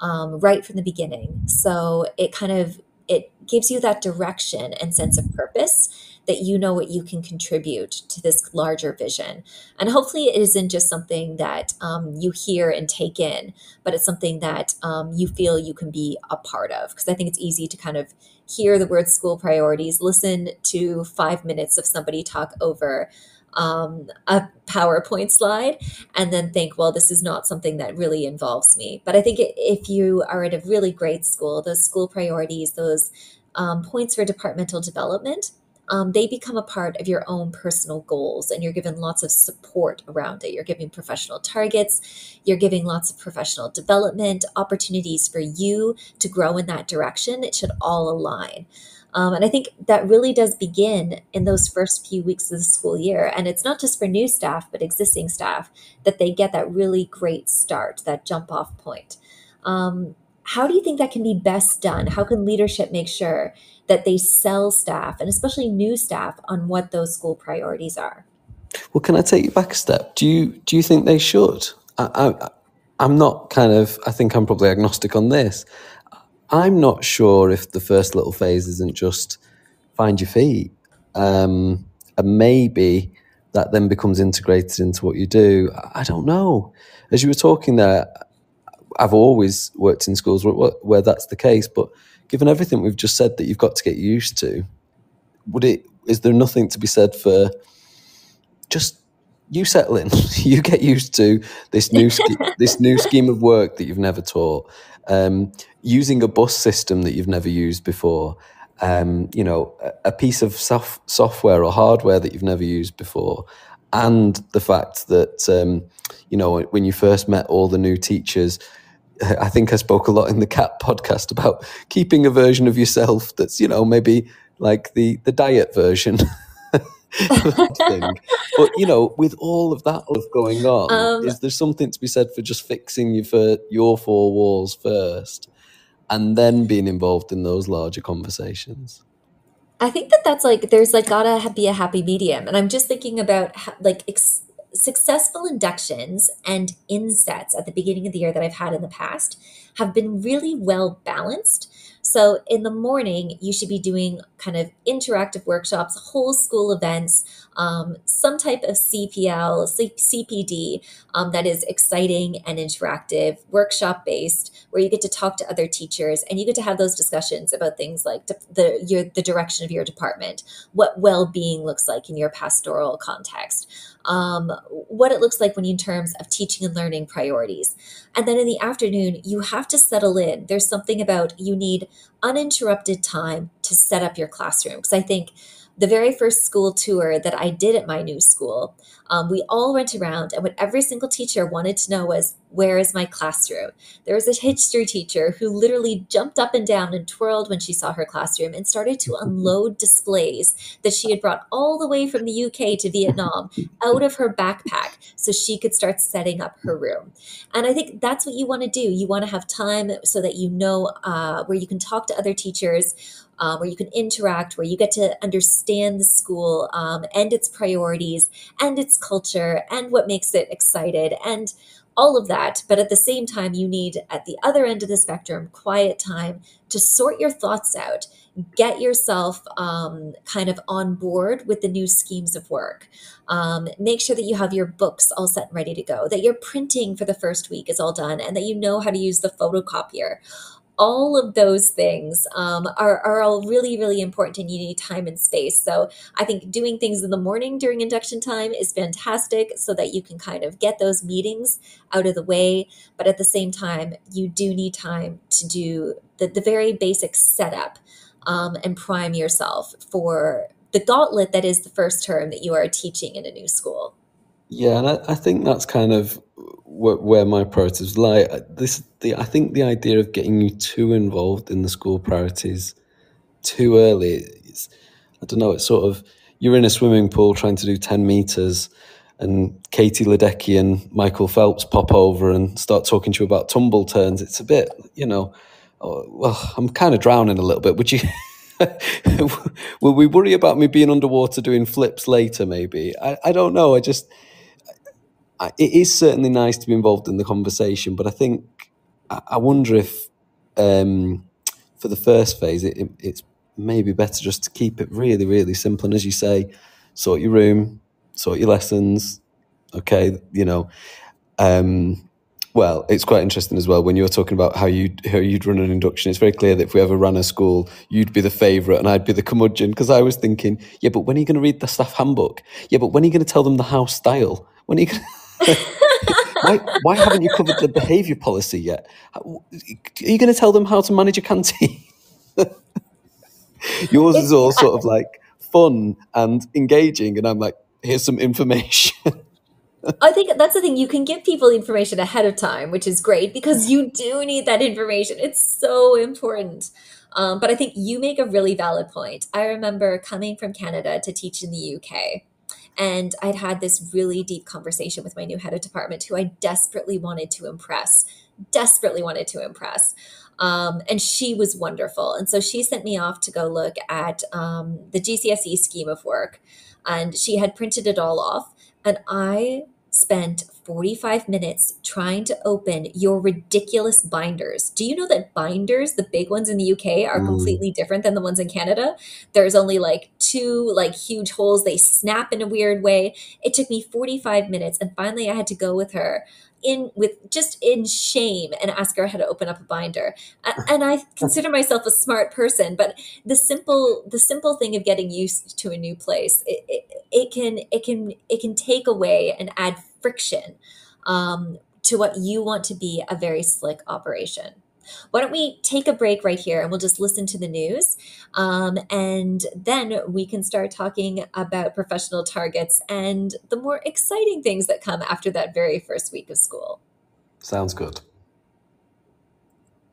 um, right from the beginning. So it kind of it gives you that direction and sense of purpose that you know what you can contribute to this larger vision. And hopefully, it isn't just something that um, you hear and take in, but it's something that um, you feel you can be a part of. Because I think it's easy to kind of hear the word school priorities, listen to five minutes of somebody talk over um, a PowerPoint slide and then think, well, this is not something that really involves me. But I think if you are at a really great school, those school priorities, those um, points for departmental development, um, they become a part of your own personal goals and you're given lots of support around it. You're giving professional targets, you're giving lots of professional development, opportunities for you to grow in that direction. It should all align. Um, and I think that really does begin in those first few weeks of the school year. And it's not just for new staff, but existing staff that they get that really great start, that jump off point. Um, how do you think that can be best done? How can leadership make sure that they sell staff and especially new staff on what those school priorities are? Well, can I take you back a step? Do you do you think they should? I, I, I'm not kind of. I think I'm probably agnostic on this. I'm not sure if the first little phase isn't just find your feet. Um, and maybe that then becomes integrated into what you do. I don't know. As you were talking there, I've always worked in schools where, where that's the case, but given everything we've just said that you've got to get used to, would it? Is there nothing to be said for just you settle in, you get used to this new this new scheme of work that you've never taught, um, using a bus system that you've never used before, um, you know, a, piece of soft, software or hardware that you've never used before, and the fact that um, you know when you first met all the new teachers. I think I spoke a lot in the CAT podcast about keeping a version of yourself that's, you know, maybe like the the diet version. But you know, with all of that stuff going on, um, is there something to be said for just fixing your for your four walls first, and then being involved in those larger conversations? I think that that's like there's like gotta be a happy medium, and I'm just thinking about like. Ex- successful inductions and insets at the beginning of the year that I've had in the past have been really well balanced. So in the morning, you should be doing kind of interactive workshops, whole school events, um, some type of CPL, CPD um, that is exciting and interactive, workshop based, where you get to talk to other teachers and you get to have those discussions about things like the your, the direction of your department, what well being looks like in your pastoral context um, what it looks like when in terms of teaching and learning priorities. And then in the afternoon, you have to settle in. There's something about you need uninterrupted time to set up your classroom. Because I think the very first school tour that I did at my new school, um, we all went around, and what every single teacher wanted to know was, Where is my classroom? There was a history teacher who literally jumped up and down and twirled when she saw her classroom and started to unload displays that she had brought all the way from the UK to Vietnam out of her backpack so she could start setting up her room. And I think that's what you want to do. You want to have time so that you know uh, where you can talk to other teachers um, where you can interact, where you get to understand the school um, and its priorities and its culture and what makes it excited and all of that. But at the same time, you need at the other end of the spectrum quiet time to sort your thoughts out, get yourself um, kind of on board with the new schemes of work. Um, make sure that you have your books all set and ready to go, that your printing for the first week is all done, and that you know how to use the photocopier all of those things um, are, are all really, really important and you need time and space. So I think doing things in the morning during induction time is fantastic so that you can kind of get those meetings out of the way. But at the same time, you do need time to do the, the very basic setup um, and prime yourself for the gauntlet that is the first term that you are teaching in a new school. Yeah, and I, I think that's kind of where, where my priorities lie. Uh, this, the, I think the idea of getting you too involved in the school priorities too early, I don't know, it's sort of, you're in a swimming pool trying to do 10 meters and Katie Ledecky and Michael Phelps pop over and start talking to you about tumble turns. It's a bit, you know, oh, well, I'm kind of drowning a little bit. Would you, will we worry about me being underwater doing flips later? Maybe I, I don't know. I just it is certainly nice to be involved in the conversation, but I think I wonder if um, for the first phase, it, it, it's maybe better just to keep it really, really simple. And as you say, sort your room, sort your lessons. Okay, you know. Um, well, it's quite interesting as well when you're talking about how you how you'd run an induction. It's very clear that if we ever ran a school, you'd be the favourite and I'd be the curmudgeon because I was thinking, yeah, but when are you going to read the staff handbook? Yeah, but when are you going to tell them the house style? When are you to why, why haven't you covered the behaviour policy yet? Are you going to tell them how to manage a canteen? Yours is all sort of like fun and engaging, and I'm like, here's some information. I think that's the thing. You can give people information ahead of time, which is great because you do need that information. It's so important. Um, but I think you make a really valid point. I remember coming from Canada to teach in the UK and I'd had this really deep conversation with my new head of department who I desperately wanted to impress, desperately wanted to impress. Um, and she was wonderful. And so she sent me off to go look at um, the GCSE scheme of work. And she had printed it all off. And I spent 45 minutes trying to open your ridiculous binders. Do you know that binders, the big ones in the UK, are mm. completely different than the ones in Canada? There's only like two like huge holes. They snap in a weird way. It took me 45 minutes and finally I had to go with her in with just in shame and ask her how to open up a binder. And i consider myself a smart person but the simple the simple thing of getting used to a new place it, it, it can it can it can take away and add friction um, to what you want to be a very slick operation why don't we take a break right here and we'll just listen to the news? Um, and then we can start talking about professional targets and the more exciting things that come after that very first week of school. Sounds good.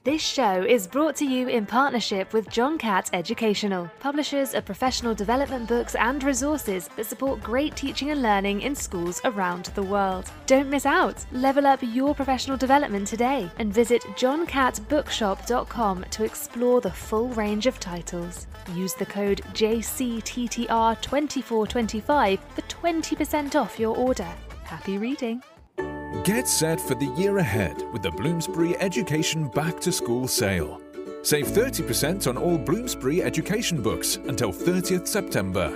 This show is brought to you in partnership with John Catt Educational, publishers of professional development books and resources that support great teaching and learning in schools around the world. Don't miss out. Level up your professional development today and visit johncattbookshop.com to explore the full range of titles. Use the code JCTTR2425 for 20% off your order. Happy reading! Get set for the year ahead with the Bloomsbury Education Back to School sale. Save 30% on all Bloomsbury education books until 30th September.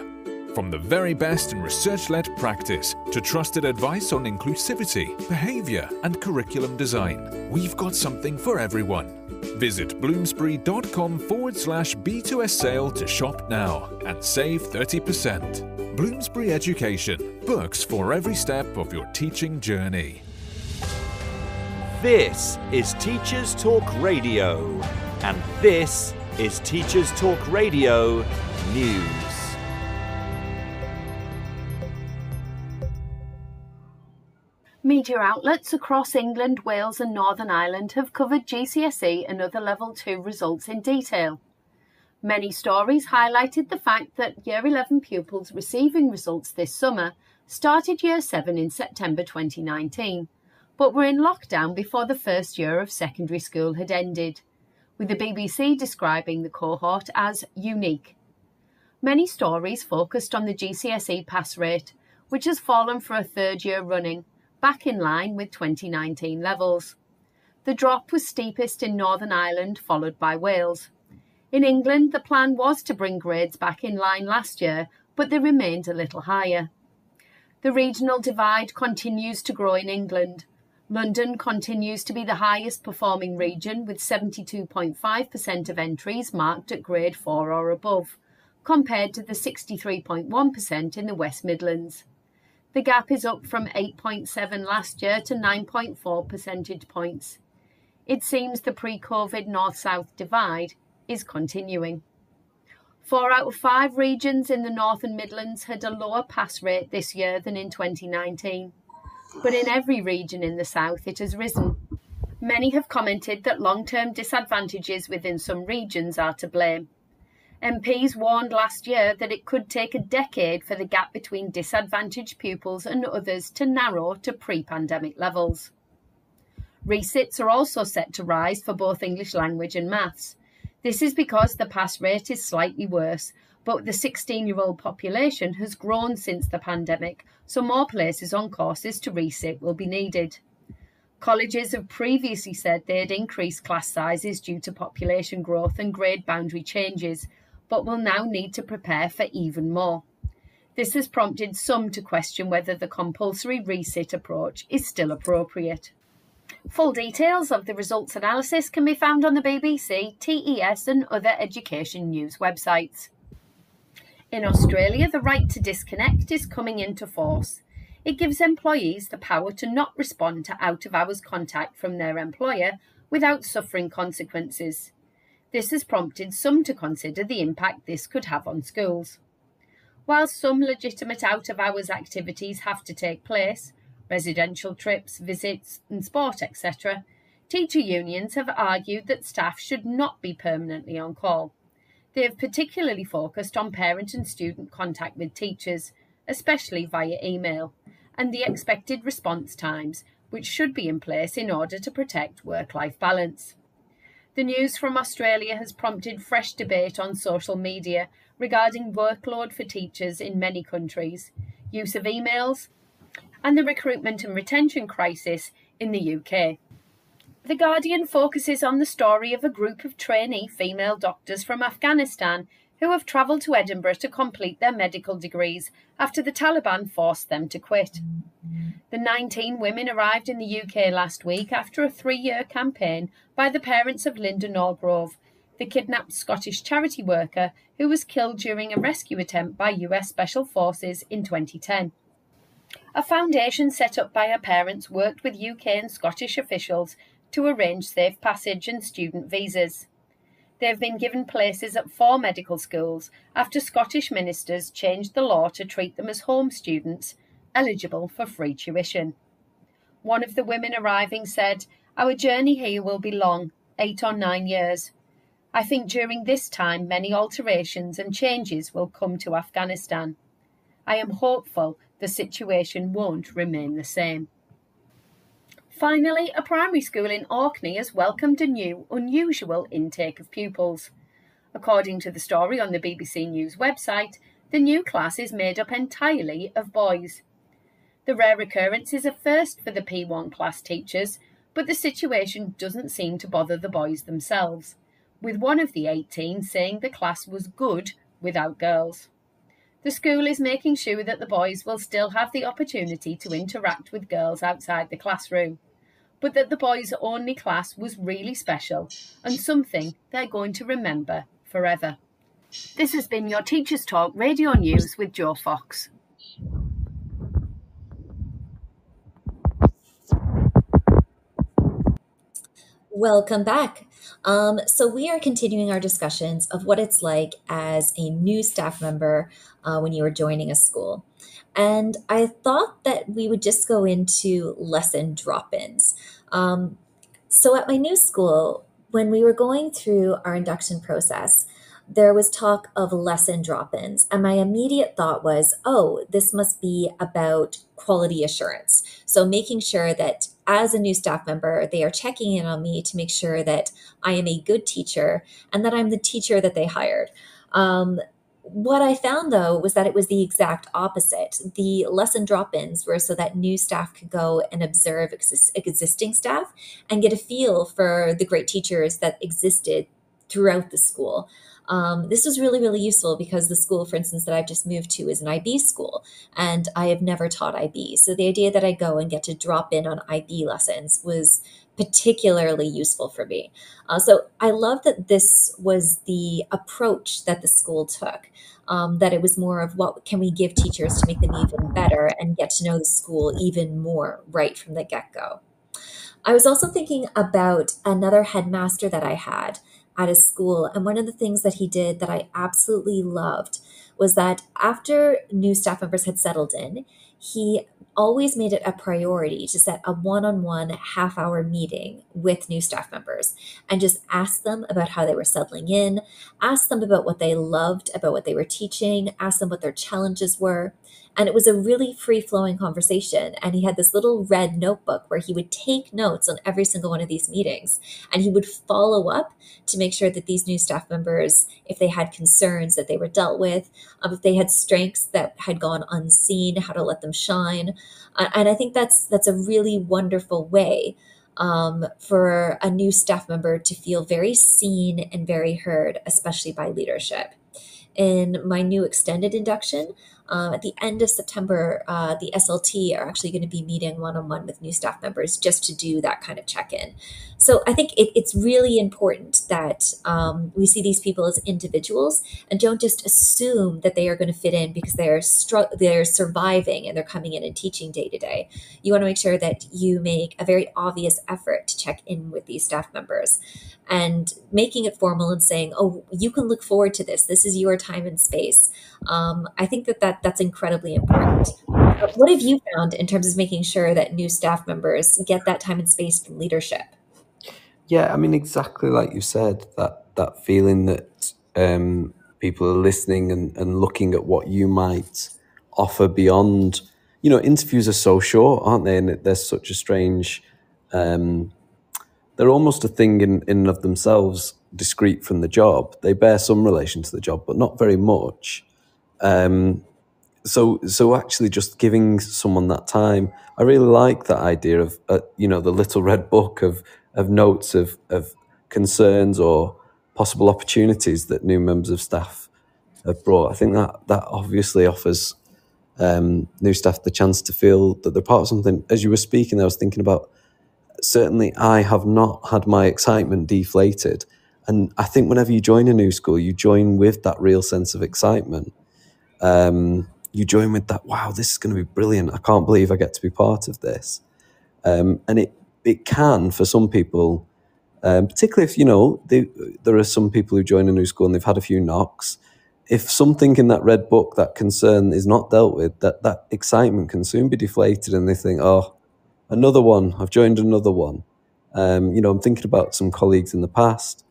From the very best in research led practice to trusted advice on inclusivity, behaviour, and curriculum design, we've got something for everyone. Visit bloomsbury.com forward slash B2S sale to shop now and save 30%. Bloomsbury Education, books for every step of your teaching journey. This is Teachers Talk Radio, and this is Teachers Talk Radio News. Media outlets across England, Wales, and Northern Ireland have covered GCSE and other Level 2 results in detail. Many stories highlighted the fact that Year 11 pupils receiving results this summer started Year 7 in September 2019, but were in lockdown before the first year of secondary school had ended, with the BBC describing the cohort as unique. Many stories focused on the GCSE pass rate, which has fallen for a third year running back in line with 2019 levels. The drop was steepest in Northern Ireland, followed by Wales. In England, the plan was to bring grades back in line last year, but they remained a little higher. The regional divide continues to grow in England. London continues to be the highest performing region with 72.5% of entries marked at grade 4 or above, compared to the 63.1% in the West Midlands. The gap is up from 8.7 last year to 9.4 percentage points. It seems the pre COVID north south divide is continuing. Four out of five regions in the North and Midlands had a lower pass rate this year than in 2019. But in every region in the South, it has risen. Many have commented that long term disadvantages within some regions are to blame. MPs warned last year that it could take a decade for the gap between disadvantaged pupils and others to narrow to pre pandemic levels. Resits are also set to rise for both English language and maths. This is because the pass rate is slightly worse, but the 16 year old population has grown since the pandemic, so more places on courses to resit will be needed. Colleges have previously said they had increased class sizes due to population growth and grade boundary changes, but will now need to prepare for even more. This has prompted some to question whether the compulsory resit approach is still appropriate. Full details of the results analysis can be found on the BBC, TES, and other education news websites. In Australia, the right to disconnect is coming into force. It gives employees the power to not respond to out of hours contact from their employer without suffering consequences. This has prompted some to consider the impact this could have on schools. While some legitimate out of hours activities have to take place, residential trips, visits, and sport, etc., teacher unions have argued that staff should not be permanently on call. They have particularly focused on parent and student contact with teachers, especially via email, and the expected response times, which should be in place in order to protect work life balance. The news from Australia has prompted fresh debate on social media regarding workload for teachers in many countries, use of emails, and the recruitment and retention crisis in the UK. The Guardian focuses on the story of a group of trainee female doctors from Afghanistan who have travelled to Edinburgh to complete their medical degrees after the Taliban forced them to quit. The 19 women arrived in the UK last week after a three year campaign by the parents of Linda Norgrove, the kidnapped Scottish charity worker who was killed during a rescue attempt by US Special Forces in 2010. A foundation set up by her parents worked with UK and Scottish officials to arrange safe passage and student visas. They have been given places at four medical schools after Scottish ministers changed the law to treat them as home students eligible for free tuition. One of the women arriving said, Our journey here will be long, eight or nine years. I think during this time many alterations and changes will come to Afghanistan. I am hopeful the situation won't remain the same. Finally, a primary school in Orkney has welcomed a new, unusual intake of pupils. According to the story on the BBC News website, the new class is made up entirely of boys. The rare occurrence is a first for the P1 class teachers, but the situation doesn't seem to bother the boys themselves. with one of the 18 saying the class was good without girls. The school is making sure that the boys will still have the opportunity to interact with girls outside the classroom, but that the boys only class was really special and something they're going to remember forever. This has been your Teachers Talk Radio News with Joe Fox. Welcome back. Um, so, we are continuing our discussions of what it's like as a new staff member uh, when you are joining a school. And I thought that we would just go into lesson drop ins. Um, so, at my new school, when we were going through our induction process, there was talk of lesson drop ins. And my immediate thought was, oh, this must be about quality assurance. So making sure that as a new staff member, they are checking in on me to make sure that I am a good teacher and that I'm the teacher that they hired. Um, what I found though was that it was the exact opposite. The lesson drop ins were so that new staff could go and observe ex- existing staff and get a feel for the great teachers that existed throughout the school. Um, this was really, really useful because the school, for instance, that I've just moved to is an IB school, and I have never taught IB. So the idea that I go and get to drop in on IB lessons was particularly useful for me. Uh, so I love that this was the approach that the school took. Um, that it was more of what can we give teachers to make them even better and get to know the school even more right from the get go. I was also thinking about another headmaster that I had at his school. And one of the things that he did that I absolutely loved was that after new staff members had settled in, he always made it a priority to set a one on one half hour meeting with new staff members and just ask them about how they were settling in, ask them about what they loved about what they were teaching, ask them what their challenges were. And it was a really free flowing conversation. And he had this little red notebook where he would take notes on every single one of these meetings. And he would follow up to make sure that these new staff members, if they had concerns that they were dealt with, um, if they had strengths that had gone unseen, how to let them shine. And I think that's that's a really wonderful way um, for a new staff member to feel very seen and very heard, especially by leadership. In my new extended induction, um, at the end of September, uh, the SLT are actually going to be meeting one on one with new staff members just to do that kind of check in. So I think it, it's really important that um, we see these people as individuals and don't just assume that they are going to fit in because they're str- they're surviving and they're coming in and teaching day to day. You want to make sure that you make a very obvious effort to check in with these staff members and making it formal and saying, "Oh, you can look forward to this. This is your time and space." Um, I think that, that that's incredibly important. What have you found in terms of making sure that new staff members get that time and space from leadership? Yeah, I mean, exactly like you said, that that feeling that um, people are listening and, and looking at what you might offer beyond. You know, interviews are so short, aren't they? And there's such a strange. Um, they're almost a thing in, in of themselves, discrete from the job. They bear some relation to the job, but not very much. Um, so so actually just giving someone that time i really like that idea of uh, you know the little red book of of notes of of concerns or possible opportunities that new members of staff have brought i think that that obviously offers um, new staff the chance to feel that they're part of something as you were speaking i was thinking about certainly i have not had my excitement deflated and i think whenever you join a new school you join with that real sense of excitement um, you join with that, wow, this is going to be brilliant. I can't believe I get to be part of this. Um, and it, it can, for some people, um, particularly if, you know, they, there are some people who join a new school and they've had a few knocks. If something in that red book, that concern is not dealt with, that, that excitement can soon be deflated and they think, oh, another one, I've joined another one. Um, you know, I'm thinking about some colleagues in the past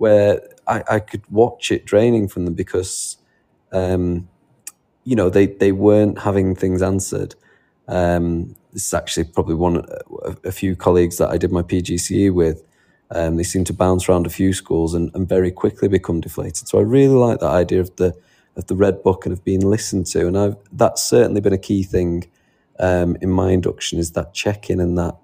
where I, I could watch it draining from them because um, you know they they weren't having things answered. Um, this is actually probably one a, a, few colleagues that I did my PGCE with. Um, they seem to bounce around a few schools and, and very quickly become deflated. So I really like that idea of the of the red book and of being listened to, and I've that's certainly been a key thing um, in my induction is that check in and that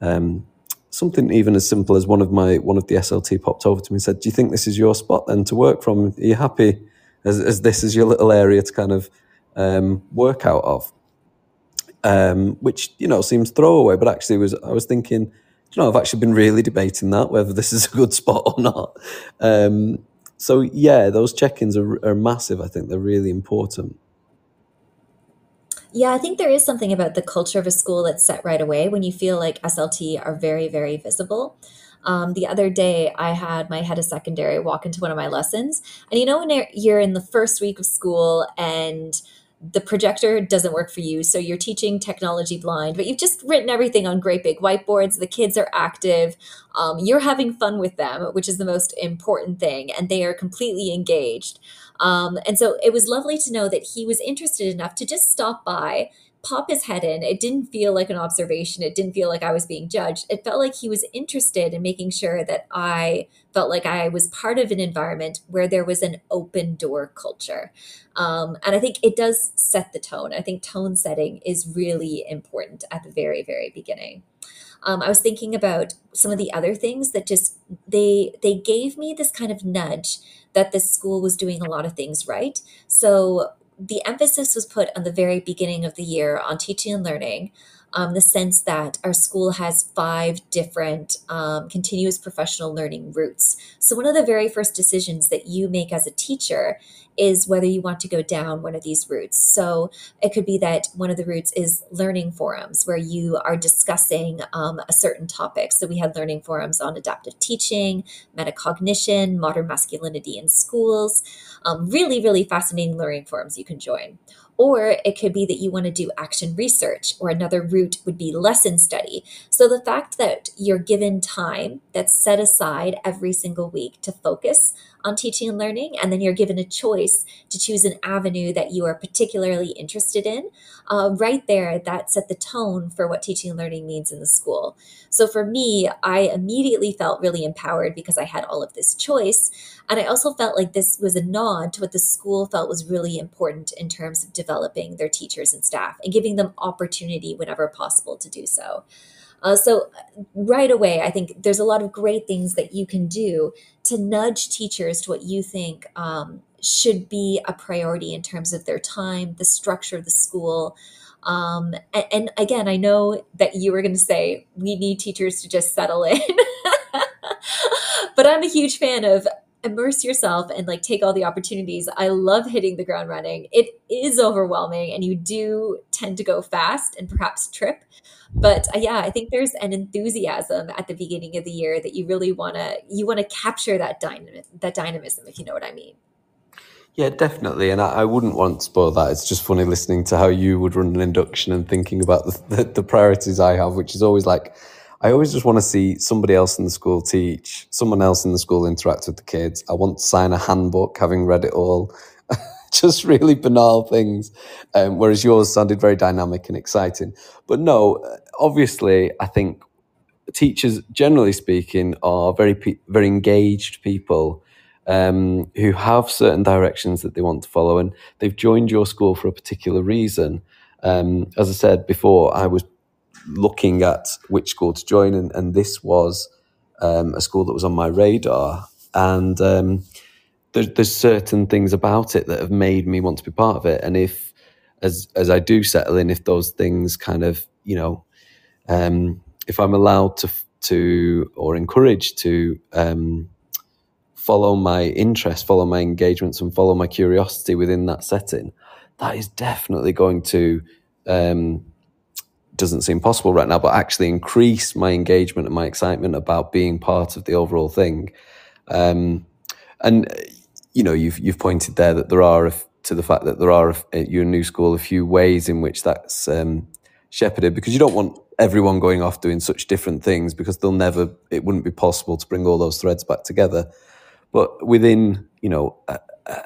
um, something even as simple as one of my one of the SLT popped over to me and said, "Do you think this is your spot then to work from? Are you happy as, as this is your little area to kind of um, work out of?" Um, which you know seems throwaway, but actually was I was thinking, you know, I've actually been really debating that whether this is a good spot or not. Um, so yeah, those check-ins are, are massive. I think they're really important. Yeah, I think there is something about the culture of a school that's set right away when you feel like SLT are very, very visible. Um, the other day, I had my head of secondary walk into one of my lessons. And you know, when you're in the first week of school and the projector doesn't work for you, so you're teaching technology blind, but you've just written everything on great big whiteboards. The kids are active. Um, you're having fun with them, which is the most important thing, and they are completely engaged. Um, and so it was lovely to know that he was interested enough to just stop by, pop his head in. It didn't feel like an observation. It didn't feel like I was being judged. It felt like he was interested in making sure that I felt like I was part of an environment where there was an open door culture. Um, and I think it does set the tone. I think tone setting is really important at the very, very beginning. Um, I was thinking about some of the other things that just they they gave me this kind of nudge that this school was doing a lot of things right. So the emphasis was put on the very beginning of the year on teaching and learning, um, the sense that our school has five different um, continuous professional learning routes. So, one of the very first decisions that you make as a teacher is whether you want to go down one of these routes. So it could be that one of the routes is learning forums where you are discussing um, a certain topic. So we had learning forums on adaptive teaching, metacognition, modern masculinity in schools. Um, really, really fascinating learning forums you can join. Or it could be that you want to do action research, or another route would be lesson study. So the fact that you're given time that's set aside every single week to focus on teaching and learning, and then you're given a choice to choose an avenue that you are particularly interested in, uh, right there, that set the tone for what teaching and learning means in the school. So for me, I immediately felt really empowered because I had all of this choice. And I also felt like this was a nod to what the school felt was really important in terms of developing their teachers and staff and giving them opportunity whenever possible to do so. Uh, so, right away, I think there's a lot of great things that you can do to nudge teachers to what you think um, should be a priority in terms of their time, the structure of the school. Um, and, and again, I know that you were going to say we need teachers to just settle in. but I'm a huge fan of immerse yourself and like take all the opportunities. I love hitting the ground running. It is overwhelming and you do tend to go fast and perhaps trip. But uh, yeah, I think there's an enthusiasm at the beginning of the year that you really want to you want to capture that dynam- that dynamism if you know what I mean. Yeah, definitely. And I, I, wouldn't want to spoil that. It's just funny listening to how you would run an induction and thinking about the, the, the priorities I have, which is always like I always just want to see somebody else in the school teach, someone else in the school interact with the kids. I want to sign a handbook, having read it all. just really banal things. Um, whereas yours sounded very dynamic and exciting. But no, obviously, I think teachers, generally speaking, are very very engaged people um, who have certain directions that they want to follow, and they've joined your school for a particular reason. Um, as I said before, I was looking at which school to join, and, and this was um, a school that was on my radar. And um, there, there's certain things about it that have made me want to be part of it. And if, as as I do settle in, if those things kind of, you know, um, if I'm allowed to to or encouraged to um, follow my interest, follow my engagements, and follow my curiosity within that setting, that is definitely going to um, doesn't seem possible right now, but actually increase my engagement and my excitement about being part of the overall thing. Um, and you know, you've you've pointed there that there are to the fact that there are at your new school a few ways in which that's um, shepherded because you don't want everyone going off doing such different things because they'll never it wouldn't be possible to bring all those threads back together. But within you know a,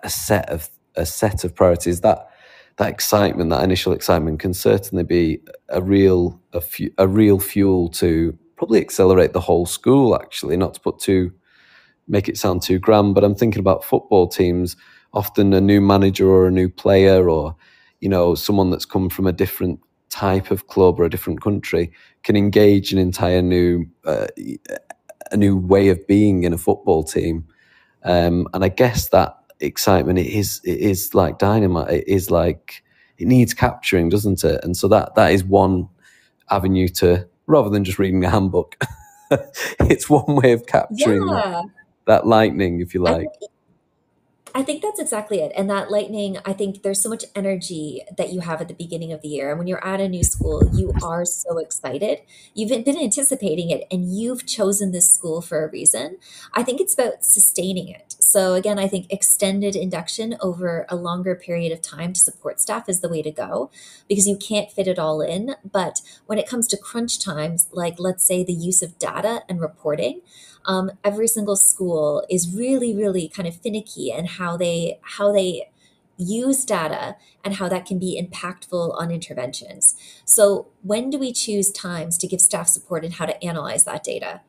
a set of a set of priorities that that excitement, that initial excitement, can certainly be a real a, fu- a real fuel to probably accelerate the whole school. Actually, not to put too make it sound too grand, but I'm thinking about football teams. Often, a new manager or a new player, or you know, someone that's come from a different type of club or a different country can engage an entire new uh, a new way of being in a football team. Um, and I guess that excitement it is it is like dynamite. It is like it needs capturing, doesn't it? And so that that is one avenue to rather than just reading a handbook. it's one way of capturing yeah. that, that lightning, if you like. I think that's exactly it. And that lightning, I think there's so much energy that you have at the beginning of the year. And when you're at a new school, you are so excited. You've been anticipating it and you've chosen this school for a reason. I think it's about sustaining it. So, again, I think extended induction over a longer period of time to support staff is the way to go because you can't fit it all in. But when it comes to crunch times, like let's say the use of data and reporting, um, every single school is really, really kind of finicky and how they how they use data and how that can be impactful on interventions. So, when do we choose times to give staff support and how to analyze that data?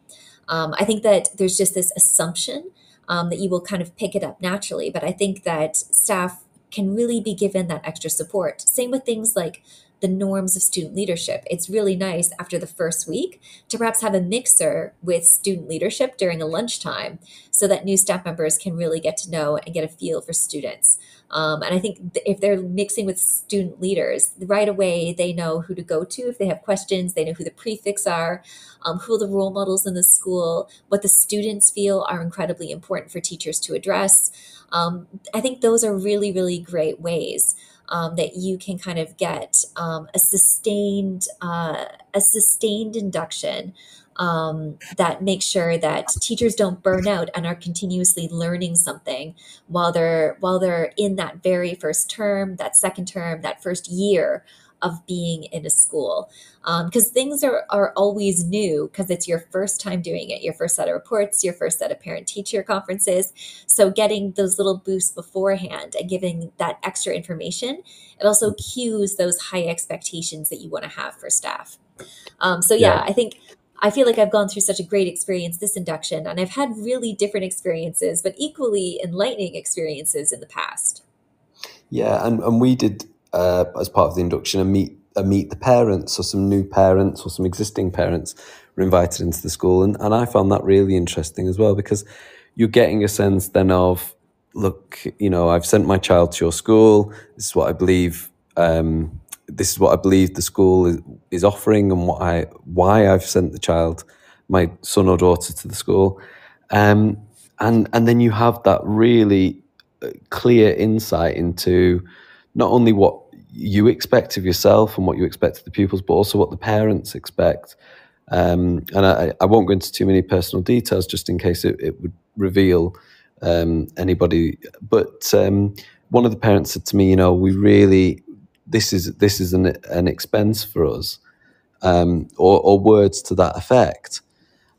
Um, I think that there's just this assumption um, that you will kind of pick it up naturally, but I think that staff can really be given that extra support. Same with things like the norms of student leadership. It's really nice after the first week to perhaps have a mixer with student leadership during a lunchtime so that new staff members can really get to know and get a feel for students. Um, and I think if they're mixing with student leaders, right away they know who to go to if they have questions, they know who the prefects are, um, who are the role models in the school, what the students feel are incredibly important for teachers to address. Um, I think those are really, really great ways um, that you can kind of get um, a sustained uh, a sustained induction um, that makes sure that teachers don't burn out and are continuously learning something while they're while they're in that very first term, that second term, that first year of being in a school. Because um, things are, are always new because it's your first time doing it your first set of reports your first set of parent teacher conferences. So getting those little boosts beforehand and giving that extra information it also cues those high expectations that you want to have for staff. Um, so yeah, yeah. I think I feel like I've gone through such a great experience this induction, and I've had really different experiences, but equally enlightening experiences in the past. Yeah, and, and we did uh, as part of the induction and meet uh, meet the parents or some new parents or some existing parents were invited into the school. And, and I found that really interesting as well because you're getting a sense then of look you know I've sent my child to your school. This is what I believe um, this is what I believe the school is, is offering and what I why I've sent the child my son or daughter to the school. Um, and and then you have that really uh, clear insight into not only what you expect of yourself and what you expect of the pupils, but also what the parents expect. Um, and I, I, won't go into too many personal details just in case it, it would reveal um, anybody. But um, one of the parents said to me, you know, we really this is this is an, an expense for us, um, or, or words to that effect.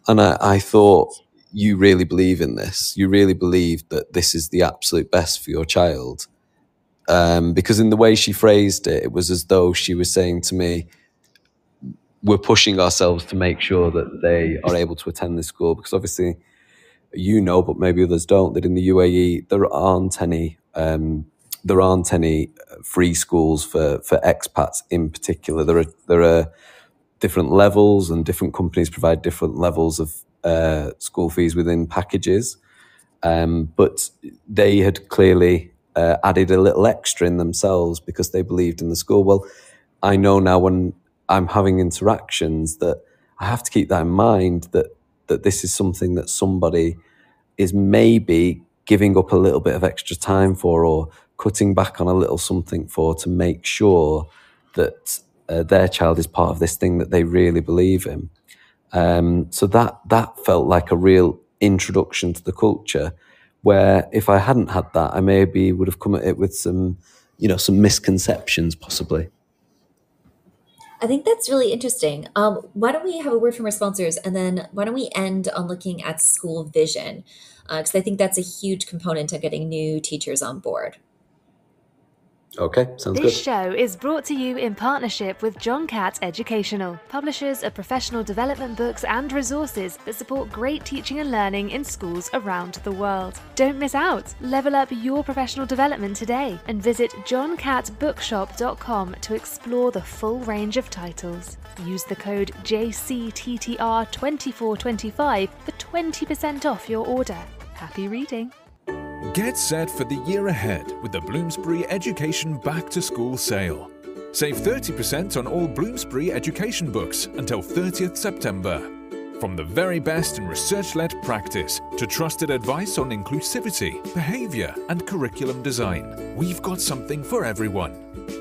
And I, I thought, you really believe in this. You really believe that this is the absolute best for your child um, because in the way she phrased it, it was as though she was saying to me, "We're pushing ourselves to make sure that they are able to attend this school." Because obviously, you know, but maybe others don't, that in the UAE there aren't any um, there aren't any free schools for for expats in particular. There are there are different levels, and different companies provide different levels of uh, school fees within packages. Um, but they had clearly uh, added a little extra in themselves because they believed in the school. Well, I know now when I'm having interactions that I have to keep that in mind that that this is something that somebody is maybe giving up a little bit of extra time for or cutting back on a little something for to make sure that uh, their child is part of this thing that they really believe in. Um, so that that felt like a real introduction to the culture where if I hadn't had that, I maybe would have come at it with some, you know, some misconceptions possibly. I think that's really interesting. Um, why don't we have a word from our sponsors and then why don't we end on looking at school vision? Because uh, I think that's a huge component of getting new teachers on board. Okay, sounds This good. This show is brought to you in partnership with John Catt Educational, publishers of professional development books and resources that support great teaching and learning in schools around the world. Don't miss out. Level up your professional development today and visit johncattbookshop.com to explore the full range of titles. Use the code JCTTR2425 for 20% off your order. Happy reading. Get set for the year ahead with the Bloomsbury Education Back to School sale. Save 30% on all Bloomsbury education books until 30th September. From the very best in research led practice to trusted advice on inclusivity, behaviour, and curriculum design, we've got something for everyone.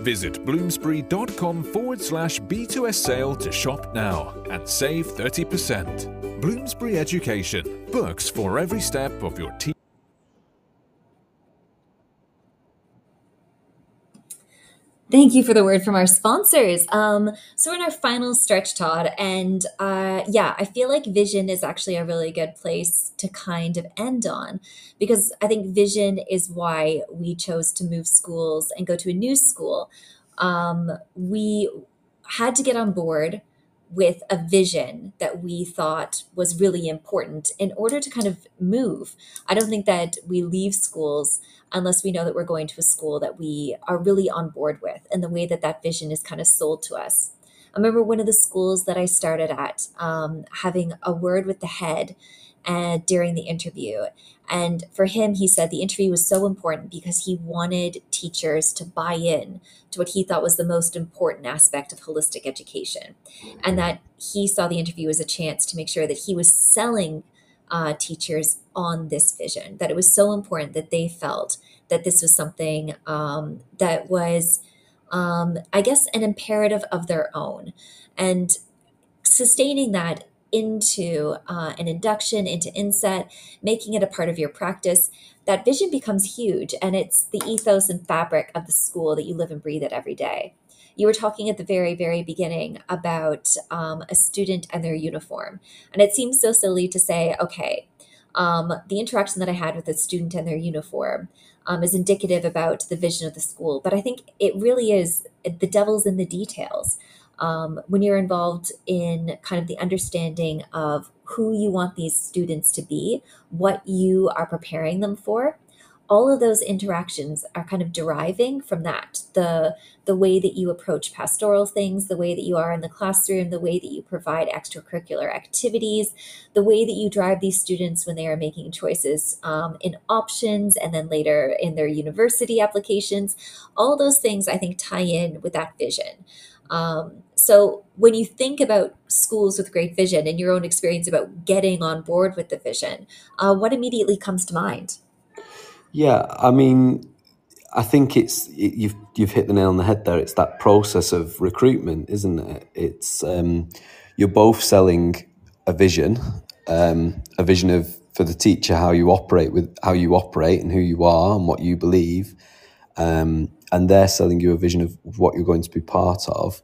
Visit bloomsbury.com forward slash B2S sale to shop now and save 30%. Bloomsbury Education, books for every step of your teaching. Thank you for the word from our sponsors. Um, so we're in our final stretch, Todd, and uh, yeah, I feel like vision is actually a really good place to kind of end on, because I think vision is why we chose to move schools and go to a new school. Um, we had to get on board with a vision that we thought was really important in order to kind of move. I don't think that we leave schools unless we know that we're going to a school that we are really on board with and the way that that vision is kind of sold to us. I remember one of the schools that I started at um, having a word with the head uh, during the interview. And for him, he said the interview was so important because he wanted teachers to buy in to what he thought was the most important aspect of holistic education. And that he saw the interview as a chance to make sure that he was selling uh, teachers on this vision, that it was so important that they felt that this was something um, that was, um, I guess, an imperative of their own. And sustaining that into uh, an induction, into inset, making it a part of your practice, that vision becomes huge. And it's the ethos and fabric of the school that you live and breathe it every day. You were talking at the very, very beginning about um, a student and their uniform. And it seems so silly to say, okay, um, the interaction that I had with a student and their uniform um, is indicative about the vision of the school. But I think it really is the devil's in the details um, when you're involved in kind of the understanding of who you want these students to be, what you are preparing them for, all of those interactions are kind of deriving from that. The the way that you approach pastoral things the way that you are in the classroom the way that you provide extracurricular activities the way that you drive these students when they are making choices um, in options and then later in their university applications. All those things i think tie in with that vision. Um, so when you think about schools with great vision and your own experience about getting on board with the vision uh, what immediately comes to mind Yeah, I mean, I think it's it, you've you've hit the nail on the head there. It's that process of recruitment, isn't it? It's um, you're both selling a vision, um, a vision of for the teacher how you operate with how you operate and who you are and what you believe, um, and they're selling you a vision of what you're going to be part of.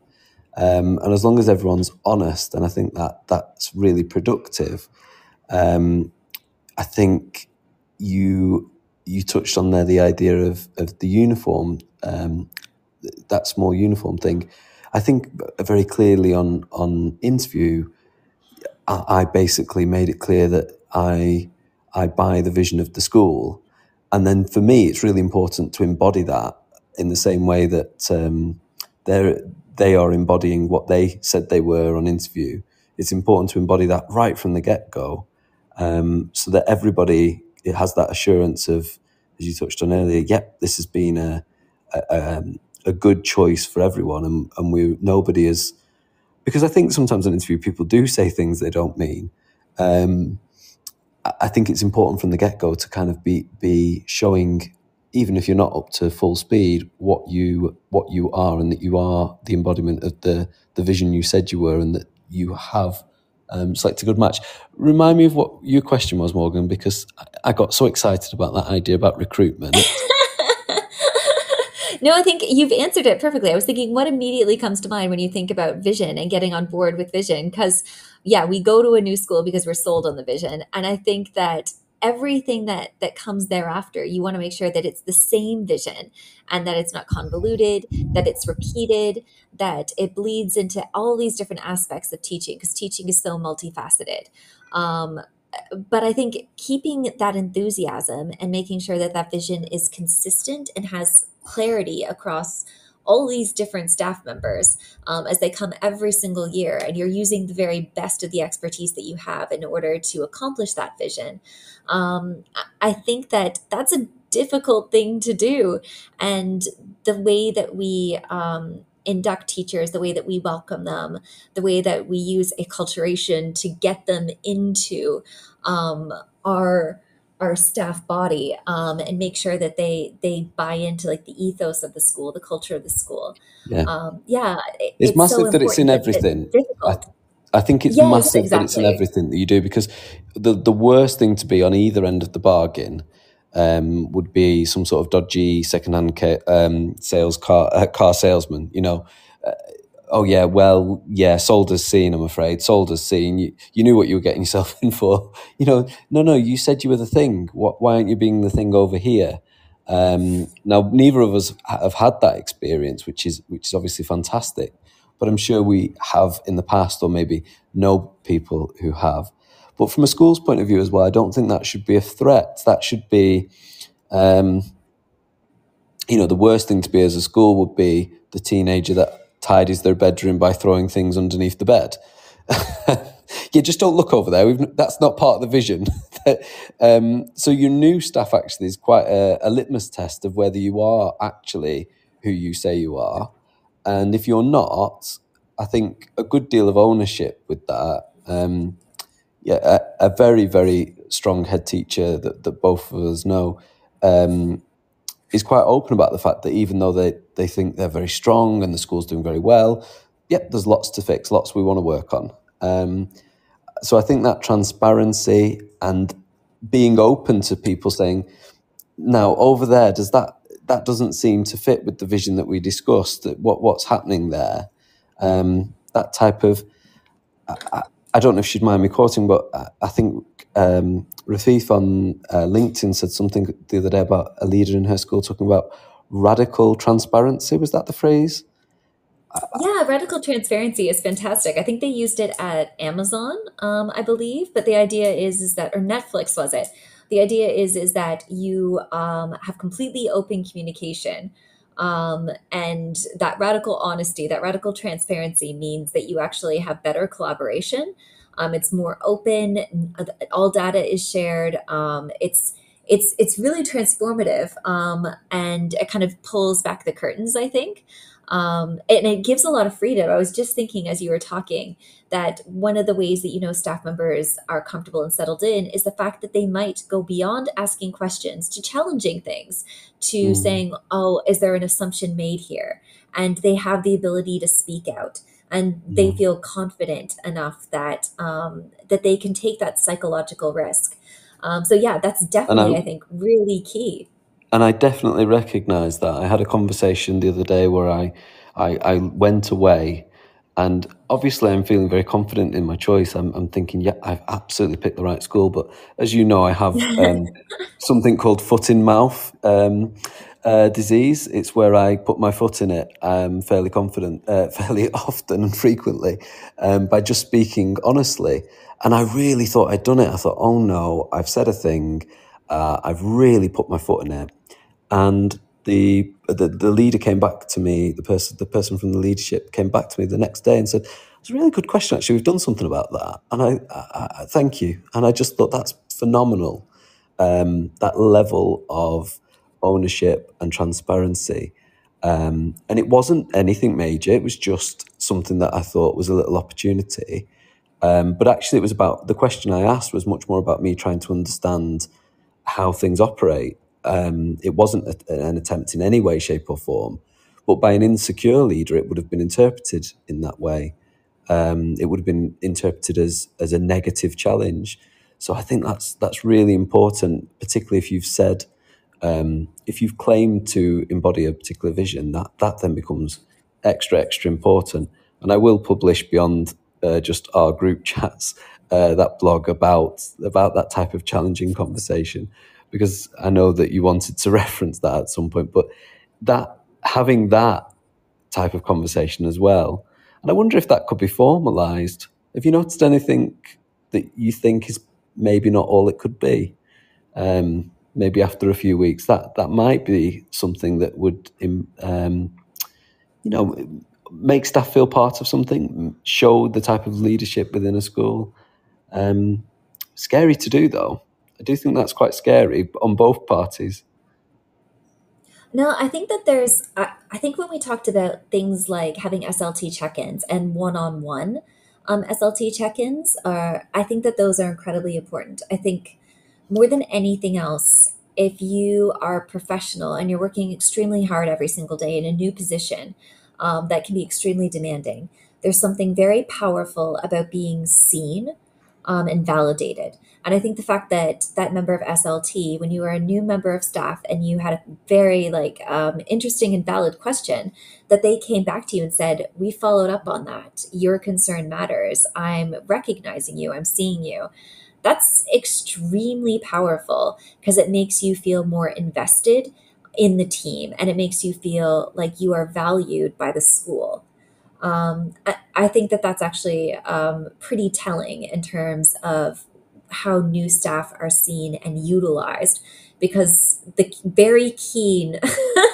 Um, and as long as everyone's honest, and I think that that's really productive. Um, I think you you touched on there the idea of of the uniform, um, that small uniform thing. I think very clearly on on interview, I, I basically made it clear that I I buy the vision of the school, and then for me, it's really important to embody that in the same way that um, they're they are embodying what they said they were on interview. It's important to embody that right from the get go, um, so that everybody it has that assurance of, as you touched on earlier, yep, this has been a a, um, a good choice for everyone, and, and we nobody is because I think sometimes on interview people do say things they don't mean. Um, I I think it's important from the get go to kind of be be showing, even if you're not up to full speed, what you what you are, and that you are the embodiment of the the vision you said you were, and that you have um, select a good match. Remind me of what your question was, Morgan, because I- I got so excited about that idea about recruitment. no, I think you've answered it perfectly. I was thinking what immediately comes to mind when you think about vision and getting on board with vision. Because, yeah, we go to a new school because we're sold on the vision. And I think that everything that that comes thereafter. You want to make sure that it's the same vision and that it's not convoluted that it's repeated that it bleeds into all these different aspects of teaching because teaching is so multifaceted. Um, but I think keeping that enthusiasm and making sure that that vision is consistent and has clarity across all these different staff members um, as they come every single year and you're using the very best of the expertise that you have in order to accomplish that vision. Um, i think that that's a difficult thing to do and the way that we um, induct teachers the way that we welcome them the way that we use acculturation to get them into um, our our staff body um, and make sure that they they buy into like the ethos of the school, the culture of the school. Yeah, um, yeah. It, it's, it's, massive so that it's in everything. I, I, think it's yes, massive exactly. that it's in everything that you do because the the worst thing to be on either end of the bargain um, would be some sort of dodgy secondhand ca- um, sales car uh, car salesman. You know, oh yeah, well, yeah, sold as seen, I'm afraid. Sold as seen. You, you knew what you were getting yourself in for. You know, no, no, you said you were the thing. What, why aren't you being the thing over here? Um, now, neither of us have had that experience, which is which is obviously fantastic. But I'm sure we have in the past, or maybe know people who have. But from a school's point of view as well, I don't think that should be a threat. That should be, um, you know, the worst thing to be as a school would be the teenager that tidies their bedroom by throwing things underneath the bed. yeah, just don't look over there. We've, that's not part of the vision. um, so your new staff actually is quite a, a, litmus test of whether you are actually who you say you are, and if you're not, I think a good deal of ownership with that. Um, yeah, a, a, very very strong head teacher that, that both of us know. Um, is quite open about the fact that even though they, they think they're very strong and the school's doing very well, yep, there's lots to fix, lots we want to work on. Um, so I think that transparency and being open to people saying, now over there, does that that doesn't seem to fit with the vision that we discussed? That what what's happening there? Um, that type of I, I, don't know if she'd mind me quoting, but I, I think um, Rafif on uh, LinkedIn said something the other day about a leader in her school talking about radical transparency. Was that the phrase? Yeah, radical transparency is fantastic. I think they used it at Amazon, um, I believe. But the idea is is that, or Netflix was it? The idea is is that you um, have completely open communication, um, and that radical honesty, that radical transparency means that you actually have better collaboration um, it's more open. All data is shared. Um, it's it's it's really transformative, um, and it kind of pulls back the curtains. I think, um, and it gives a lot of freedom. I was just thinking as you were talking that one of the ways that you know staff members are comfortable and settled in is the fact that they might go beyond asking questions to challenging things, to mm. saying, "Oh, is there an assumption made here?" And they have the ability to speak out and they mm. feel confident enough that um, that they can take that psychological risk. Um, so yeah, that's definitely I, I think really key. And I definitely recognise that. I had a conversation the other day where I, I, I went away, and obviously I'm feeling very confident in my choice. I'm, I'm thinking, yeah, I've absolutely picked the right school. But as you know, I have um, something called foot in mouth. Um, uh, disease. It's where I put my foot in it. I'm fairly confident, uh, fairly often and frequently, um, by just speaking honestly. And I really thought I'd done it. I thought, oh no, I've said a thing. Uh, I've really put my foot in it. And the, the the leader came back to me. The person the person from the leadership came back to me the next day and said, "It's a really good question. Actually, we've done something about that." And I, I, I thank you. And I just thought that's phenomenal. Um, that level of ownership and transparency. Um, and it wasn't anything major. It was just something that I thought was a little opportunity. Um, but actually, it was about the question I asked was much more about me trying to understand how things operate. Um, it wasn't a, an attempt in any way, shape, or form. But by an insecure leader, it would have been interpreted in that way. Um, it would have been interpreted as as a negative challenge. So I think that's that's really important, particularly if you've said um, if you've claimed to embody a particular vision, that that then becomes extra extra important. And I will publish beyond uh, just our group chats uh, that blog about about that type of challenging conversation because I know that you wanted to reference that at some point, but that having that type of conversation as well, and I wonder if that could be formalized. Have you noticed anything that you think is maybe not all it could be? Um, maybe after a few weeks, that that might be something that would, um, you know, make staff feel part of something, show the type of leadership within a school. Um, scary to do, though. I do think that's quite scary on both parties. No, I think that there's, I, I think when we talked about things like having SLT check ins and one on one SLT check ins, are, I think that those are incredibly important. I think more than anything else, if you are professional and you're working extremely hard every single day in a new position um, that can be extremely demanding, there's something very powerful about being seen um, and validated. And I think the fact that that member of SLT, when you were a new member of staff and you had a very like um, interesting and valid question, that they came back to you and said, "We followed up on that. Your concern matters. I'm recognizing you. I'm seeing you." That's extremely powerful because it makes you feel more invested in the team and it makes you feel like you are valued by the school. Um, I, I, think that that's actually um, pretty telling in terms of how new staff are seen and utilized because the very keen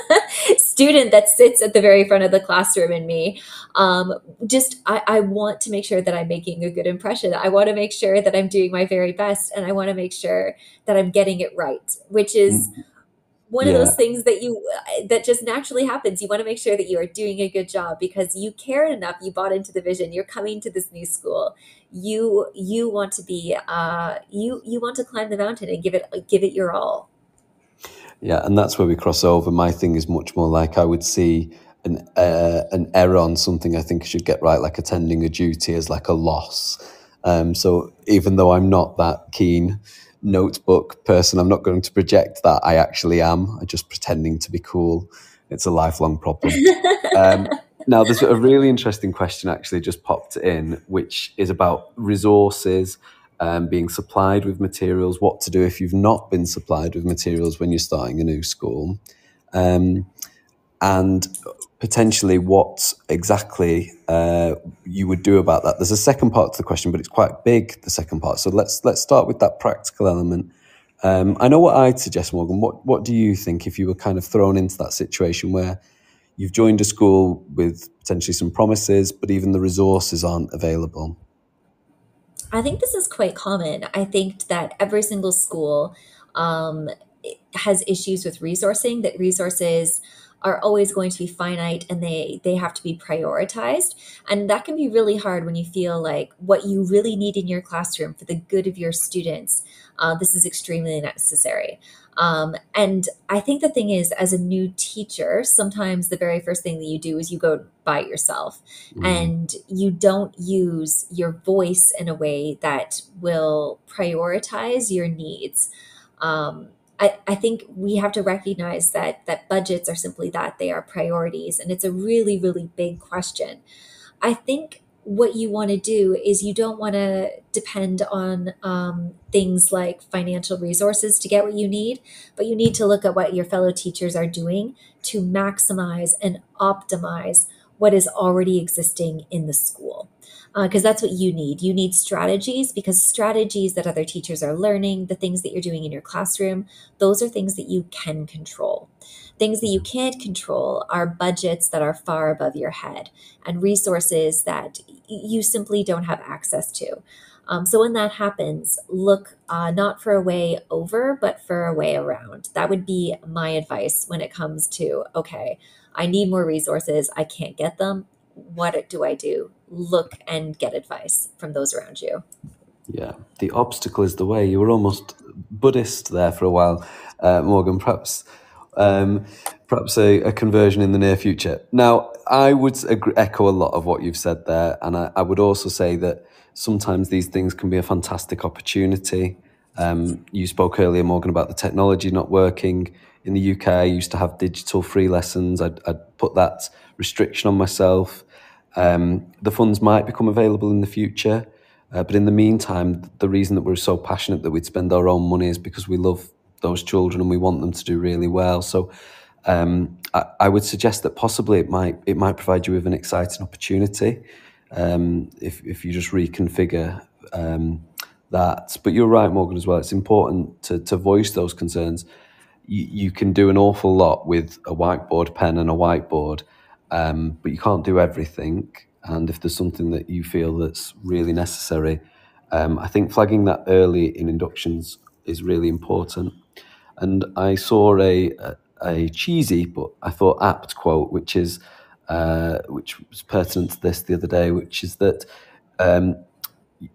student that sits at the very front of the classroom in me um, just I, I, want to make sure that i'm making a good impression. I want to make sure that i'm doing my very best and i want to make sure that i'm getting it right which is mm-hmm. one yeah. of those things that you that just naturally happens. You want to make sure that you are doing a good job because you care enough you bought into the vision you're coming to this new school. You you want to be uh you you want to climb the mountain and give it give it your all yeah and that's where we cross over my thing is much more like i would see an uh, an error on something i think i should get right like attending a duty as like a loss um so even though i'm not that keen notebook person. I'm not going to project that I actually am. I'm just pretending to be cool. It's a lifelong problem. um, now, there's a really interesting question actually just popped in, which is about resources. Um, being supplied with materials, what to do if you've not been supplied with materials when you're starting a new school. Um, and potentially what exactly uh, you would do about that. There's a second part to the question, but it's quite big. The second part. So let's let's start with that practical element. Um, I know what I'd suggest, Morgan. What what do you think if you were kind of thrown into that situation where you've joined a school with potentially some promises, but even the resources aren't available? I think this is quite common. I think that every single school um, has issues with resourcing. That resources are always going to be finite and they they have to be prioritized and that can be really hard when you feel like what you really need in your classroom for the good of your students uh, this is extremely necessary um, and i think the thing is as a new teacher sometimes the very first thing that you do is you go by yourself. Mm. and you don't use your voice in a way that will prioritize your needs. Um, I, I think we have to recognize that that budgets are simply that. They are priorities. And it's a really really big question. I think what you want to do is you don't want to depend on um, things like financial resources to get what you need but you need to look at what your fellow teachers are doing to maximize and optimize what is already existing in the school because uh, that's what you need. You need strategies because strategies that other teachers are learning, the things that you're doing in your classroom, those are things that you can control. Things that you can't control are budgets that are far above your head and resources that you simply don't have access to. Um, so when that happens, look uh, not for a way over, but for a way around. That would be my advice when it comes to okay, I need more resources. I can't get them. What do I do? look and get advice from those around you. Yeah, the obstacle is the way. You were almost Buddhist there for a while, uh, Morgan. Perhaps, um, perhaps a, a, conversion in the near future. Now, I would agree, echo a lot of what you've said there, and I, I, would also say that sometimes these things can be a fantastic opportunity. Um, you spoke earlier, Morgan, about the technology not working in the UK. I used to have digital free lessons. I'd, I'd put that restriction on myself. Um, the funds might become available in the future. Uh, but in the meantime, the reason that we're so passionate that we'd spend our own money is because we love those children and we want them to do really well. So um, I, I, would suggest that possibly it might it might provide you with an exciting opportunity um, if if you just reconfigure um, that. But you're right, Morgan, as well. It's important to to voice those concerns. You, you can do an awful lot with a whiteboard pen and a whiteboard, um, but you can't do everything. And if there's something that you feel that's really necessary, um, I think flagging that early in inductions is really important. And I saw a, a, a cheesy but I thought apt quote, which is uh, which was pertinent to this the other day, which is that um,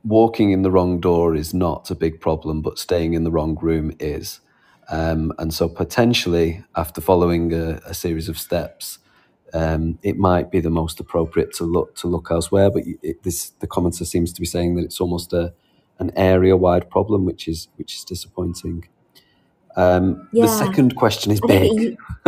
walking in the wrong door is not a big problem, but staying in the wrong room is. Um, and so potentially, after following a, a series of steps, um, it might be the most appropriate to look to look elsewhere. But it, this the commenter seems to be saying that it's almost a an area wide problem, which is which is disappointing. Um, yeah. The second question is big. You,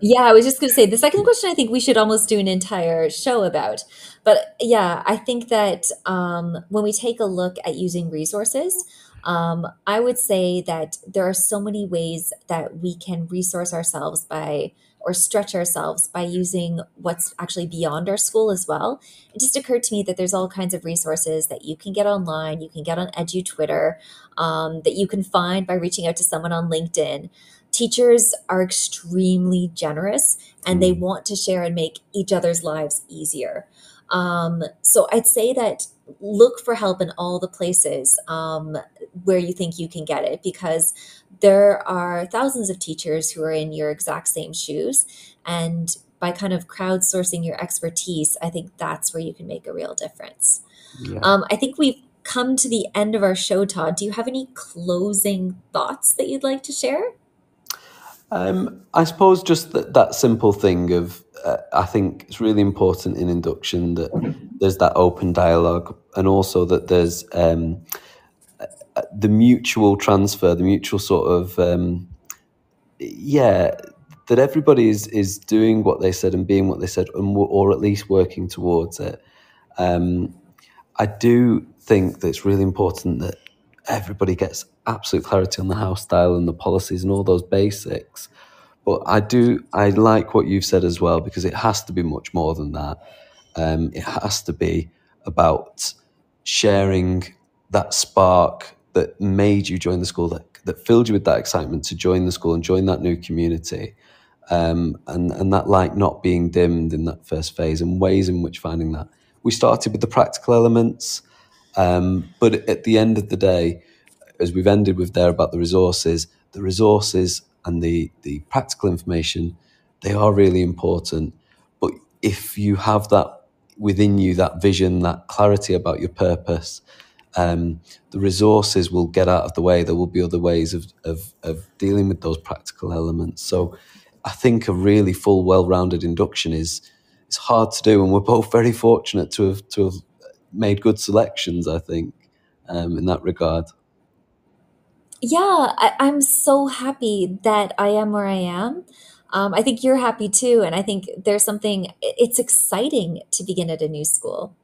yeah, I was just going to say the second question. I think we should almost do an entire show about. But yeah, I think that um, when we take a look at using resources, um, I would say that there are so many ways that we can resource ourselves by or stretch ourselves by using what's actually beyond our school as well. It just occurred to me that there's all kinds of resources that you can get online, you can get on Edu Twitter, um, that you can find by reaching out to someone on LinkedIn. Teachers are extremely generous and they mm. want to share and make each other's lives easier. Um, so I'd say that look for help in all the places um, where you think you can get it because there are thousands of teachers who are in your exact same shoes. And by kind of crowdsourcing your expertise, I think that's where you can make a real difference. Yeah. Um, I think we've come to the end of our show, Todd. Do you have any closing thoughts that you'd like to share? Um, I suppose just that, that simple thing of uh, I think it's really important in induction that there's that open dialogue and also that there's um, uh, the mutual transfer, the mutual sort of um, yeah, that everybody is is doing what they said and being what they said, and or at least working towards it. Um, I do think that it's really important that everybody gets absolute clarity on the house style and the policies and all those basics. But I do I like what you've said as well because it has to be much more than that. Um, it has to be about sharing that spark that made you join the school, that, that filled you with that excitement to join the school and join that new community. Um, and, and that light not being dimmed in that first phase and ways in which finding that. We started with the practical elements, um, but at the end of the day, as we've ended with there about the resources, the resources and the, the practical information, they are really important. But if you have that within you, that vision, that clarity about your purpose, um, the resources will get out of the way. There will be other ways of, of, of dealing with those practical elements. So I think a really full, well-rounded induction is is hard to do, and we're both very fortunate to have to have made good selections. I think um, in that regard. Yeah, I, I'm so happy that I am where I am. Um, I think you're happy too, and I think there's something. It's exciting to begin at a new school.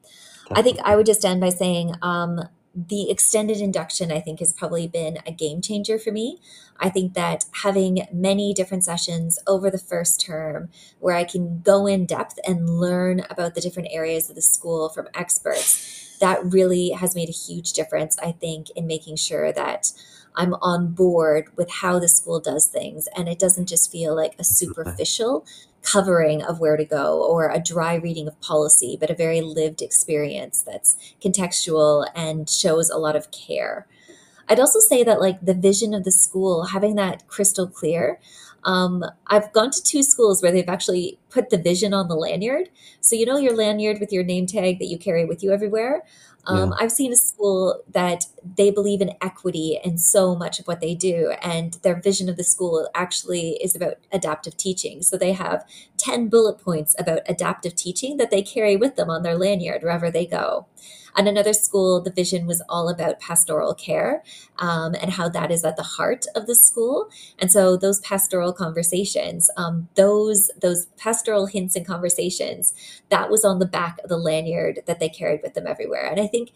I think I would just end by saying um, the extended induction, I think, has probably been a game changer for me. I think that having many different sessions over the first term where I can go in depth and learn about the different areas of the school from experts, that really has made a huge difference, I think, in making sure that I'm on board with how the school does things. And it doesn't just feel like a superficial covering of where to go or a dry reading of policy, but a very lived experience that's contextual and shows a lot of care. I'd also say that, like, the vision of the school, having that crystal clear. Um, I've gone to two schools where they've actually put the vision on the lanyard. So, you know, your lanyard with your name tag that you carry with you everywhere. Um, yeah. I've seen a school that they believe in equity in so much of what they do, and their vision of the school actually is about adaptive teaching. So they have 10 bullet points about adaptive teaching that they carry with them on their lanyard wherever they go. And another school, the vision was all about pastoral care um, and how that is at the heart of the school. And so those pastoral conversations, um, those those pastoral hints and conversations, that was on the back of the lanyard that they carried with them everywhere. And I think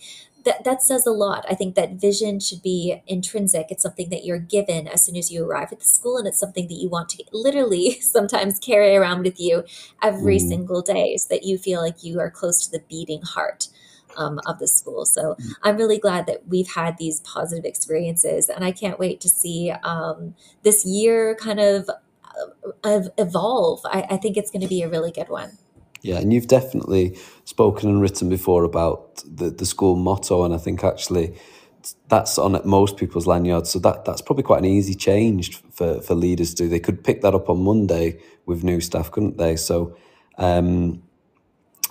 that that says a lot. I think that vision should be intrinsic. It's something that you're given as soon as you arrive at the school, and it's something that you want to literally sometimes carry around with you every mm. single day, so that you feel like you are close to the beating heart. Um, of the school. So mm. I'm really glad that we've had these positive experiences, and I can't wait to see um, this year kind of uh, evolve. I, I think it's going to be a really good one. Yeah, and you've definitely spoken and written before about the, the school motto, and I think actually that's on most people's lanyards. So that that's probably quite an easy change for, for leaders to do. They could pick that up on Monday with new staff, couldn't they? So um,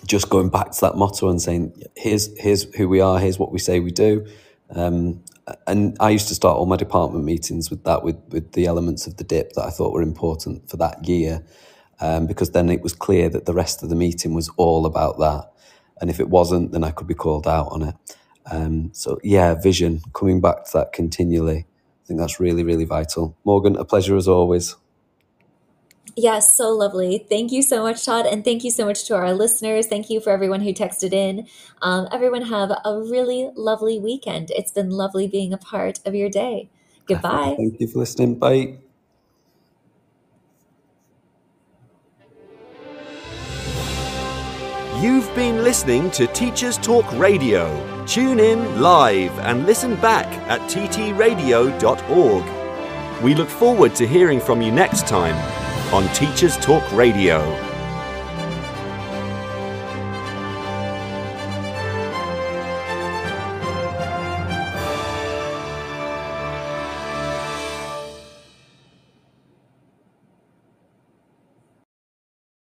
just going back to that motto and saying, here's here's who we are, here's what we say we do. Um, and I used to start all my department meetings with that, with with the elements of the dip that I thought were important for that year um, because then it was clear that the rest of the meeting was all about that. And if it wasn't, then I could be called out on it. Um, so, yeah, vision, coming back to that continually. I think that's really, really vital. Morgan, a pleasure as always. Yes, so lovely. Thank you so much, Todd. And thank you so much to our listeners. Thank you for everyone who texted in. Um, everyone, have a really lovely weekend. It's been lovely being a part of your day. Goodbye. Thank you for listening. Bye. You've been listening to Teachers Talk Radio. Tune in live and listen back at ttradio.org. We look forward to hearing from you next time on Teachers Talk Radio.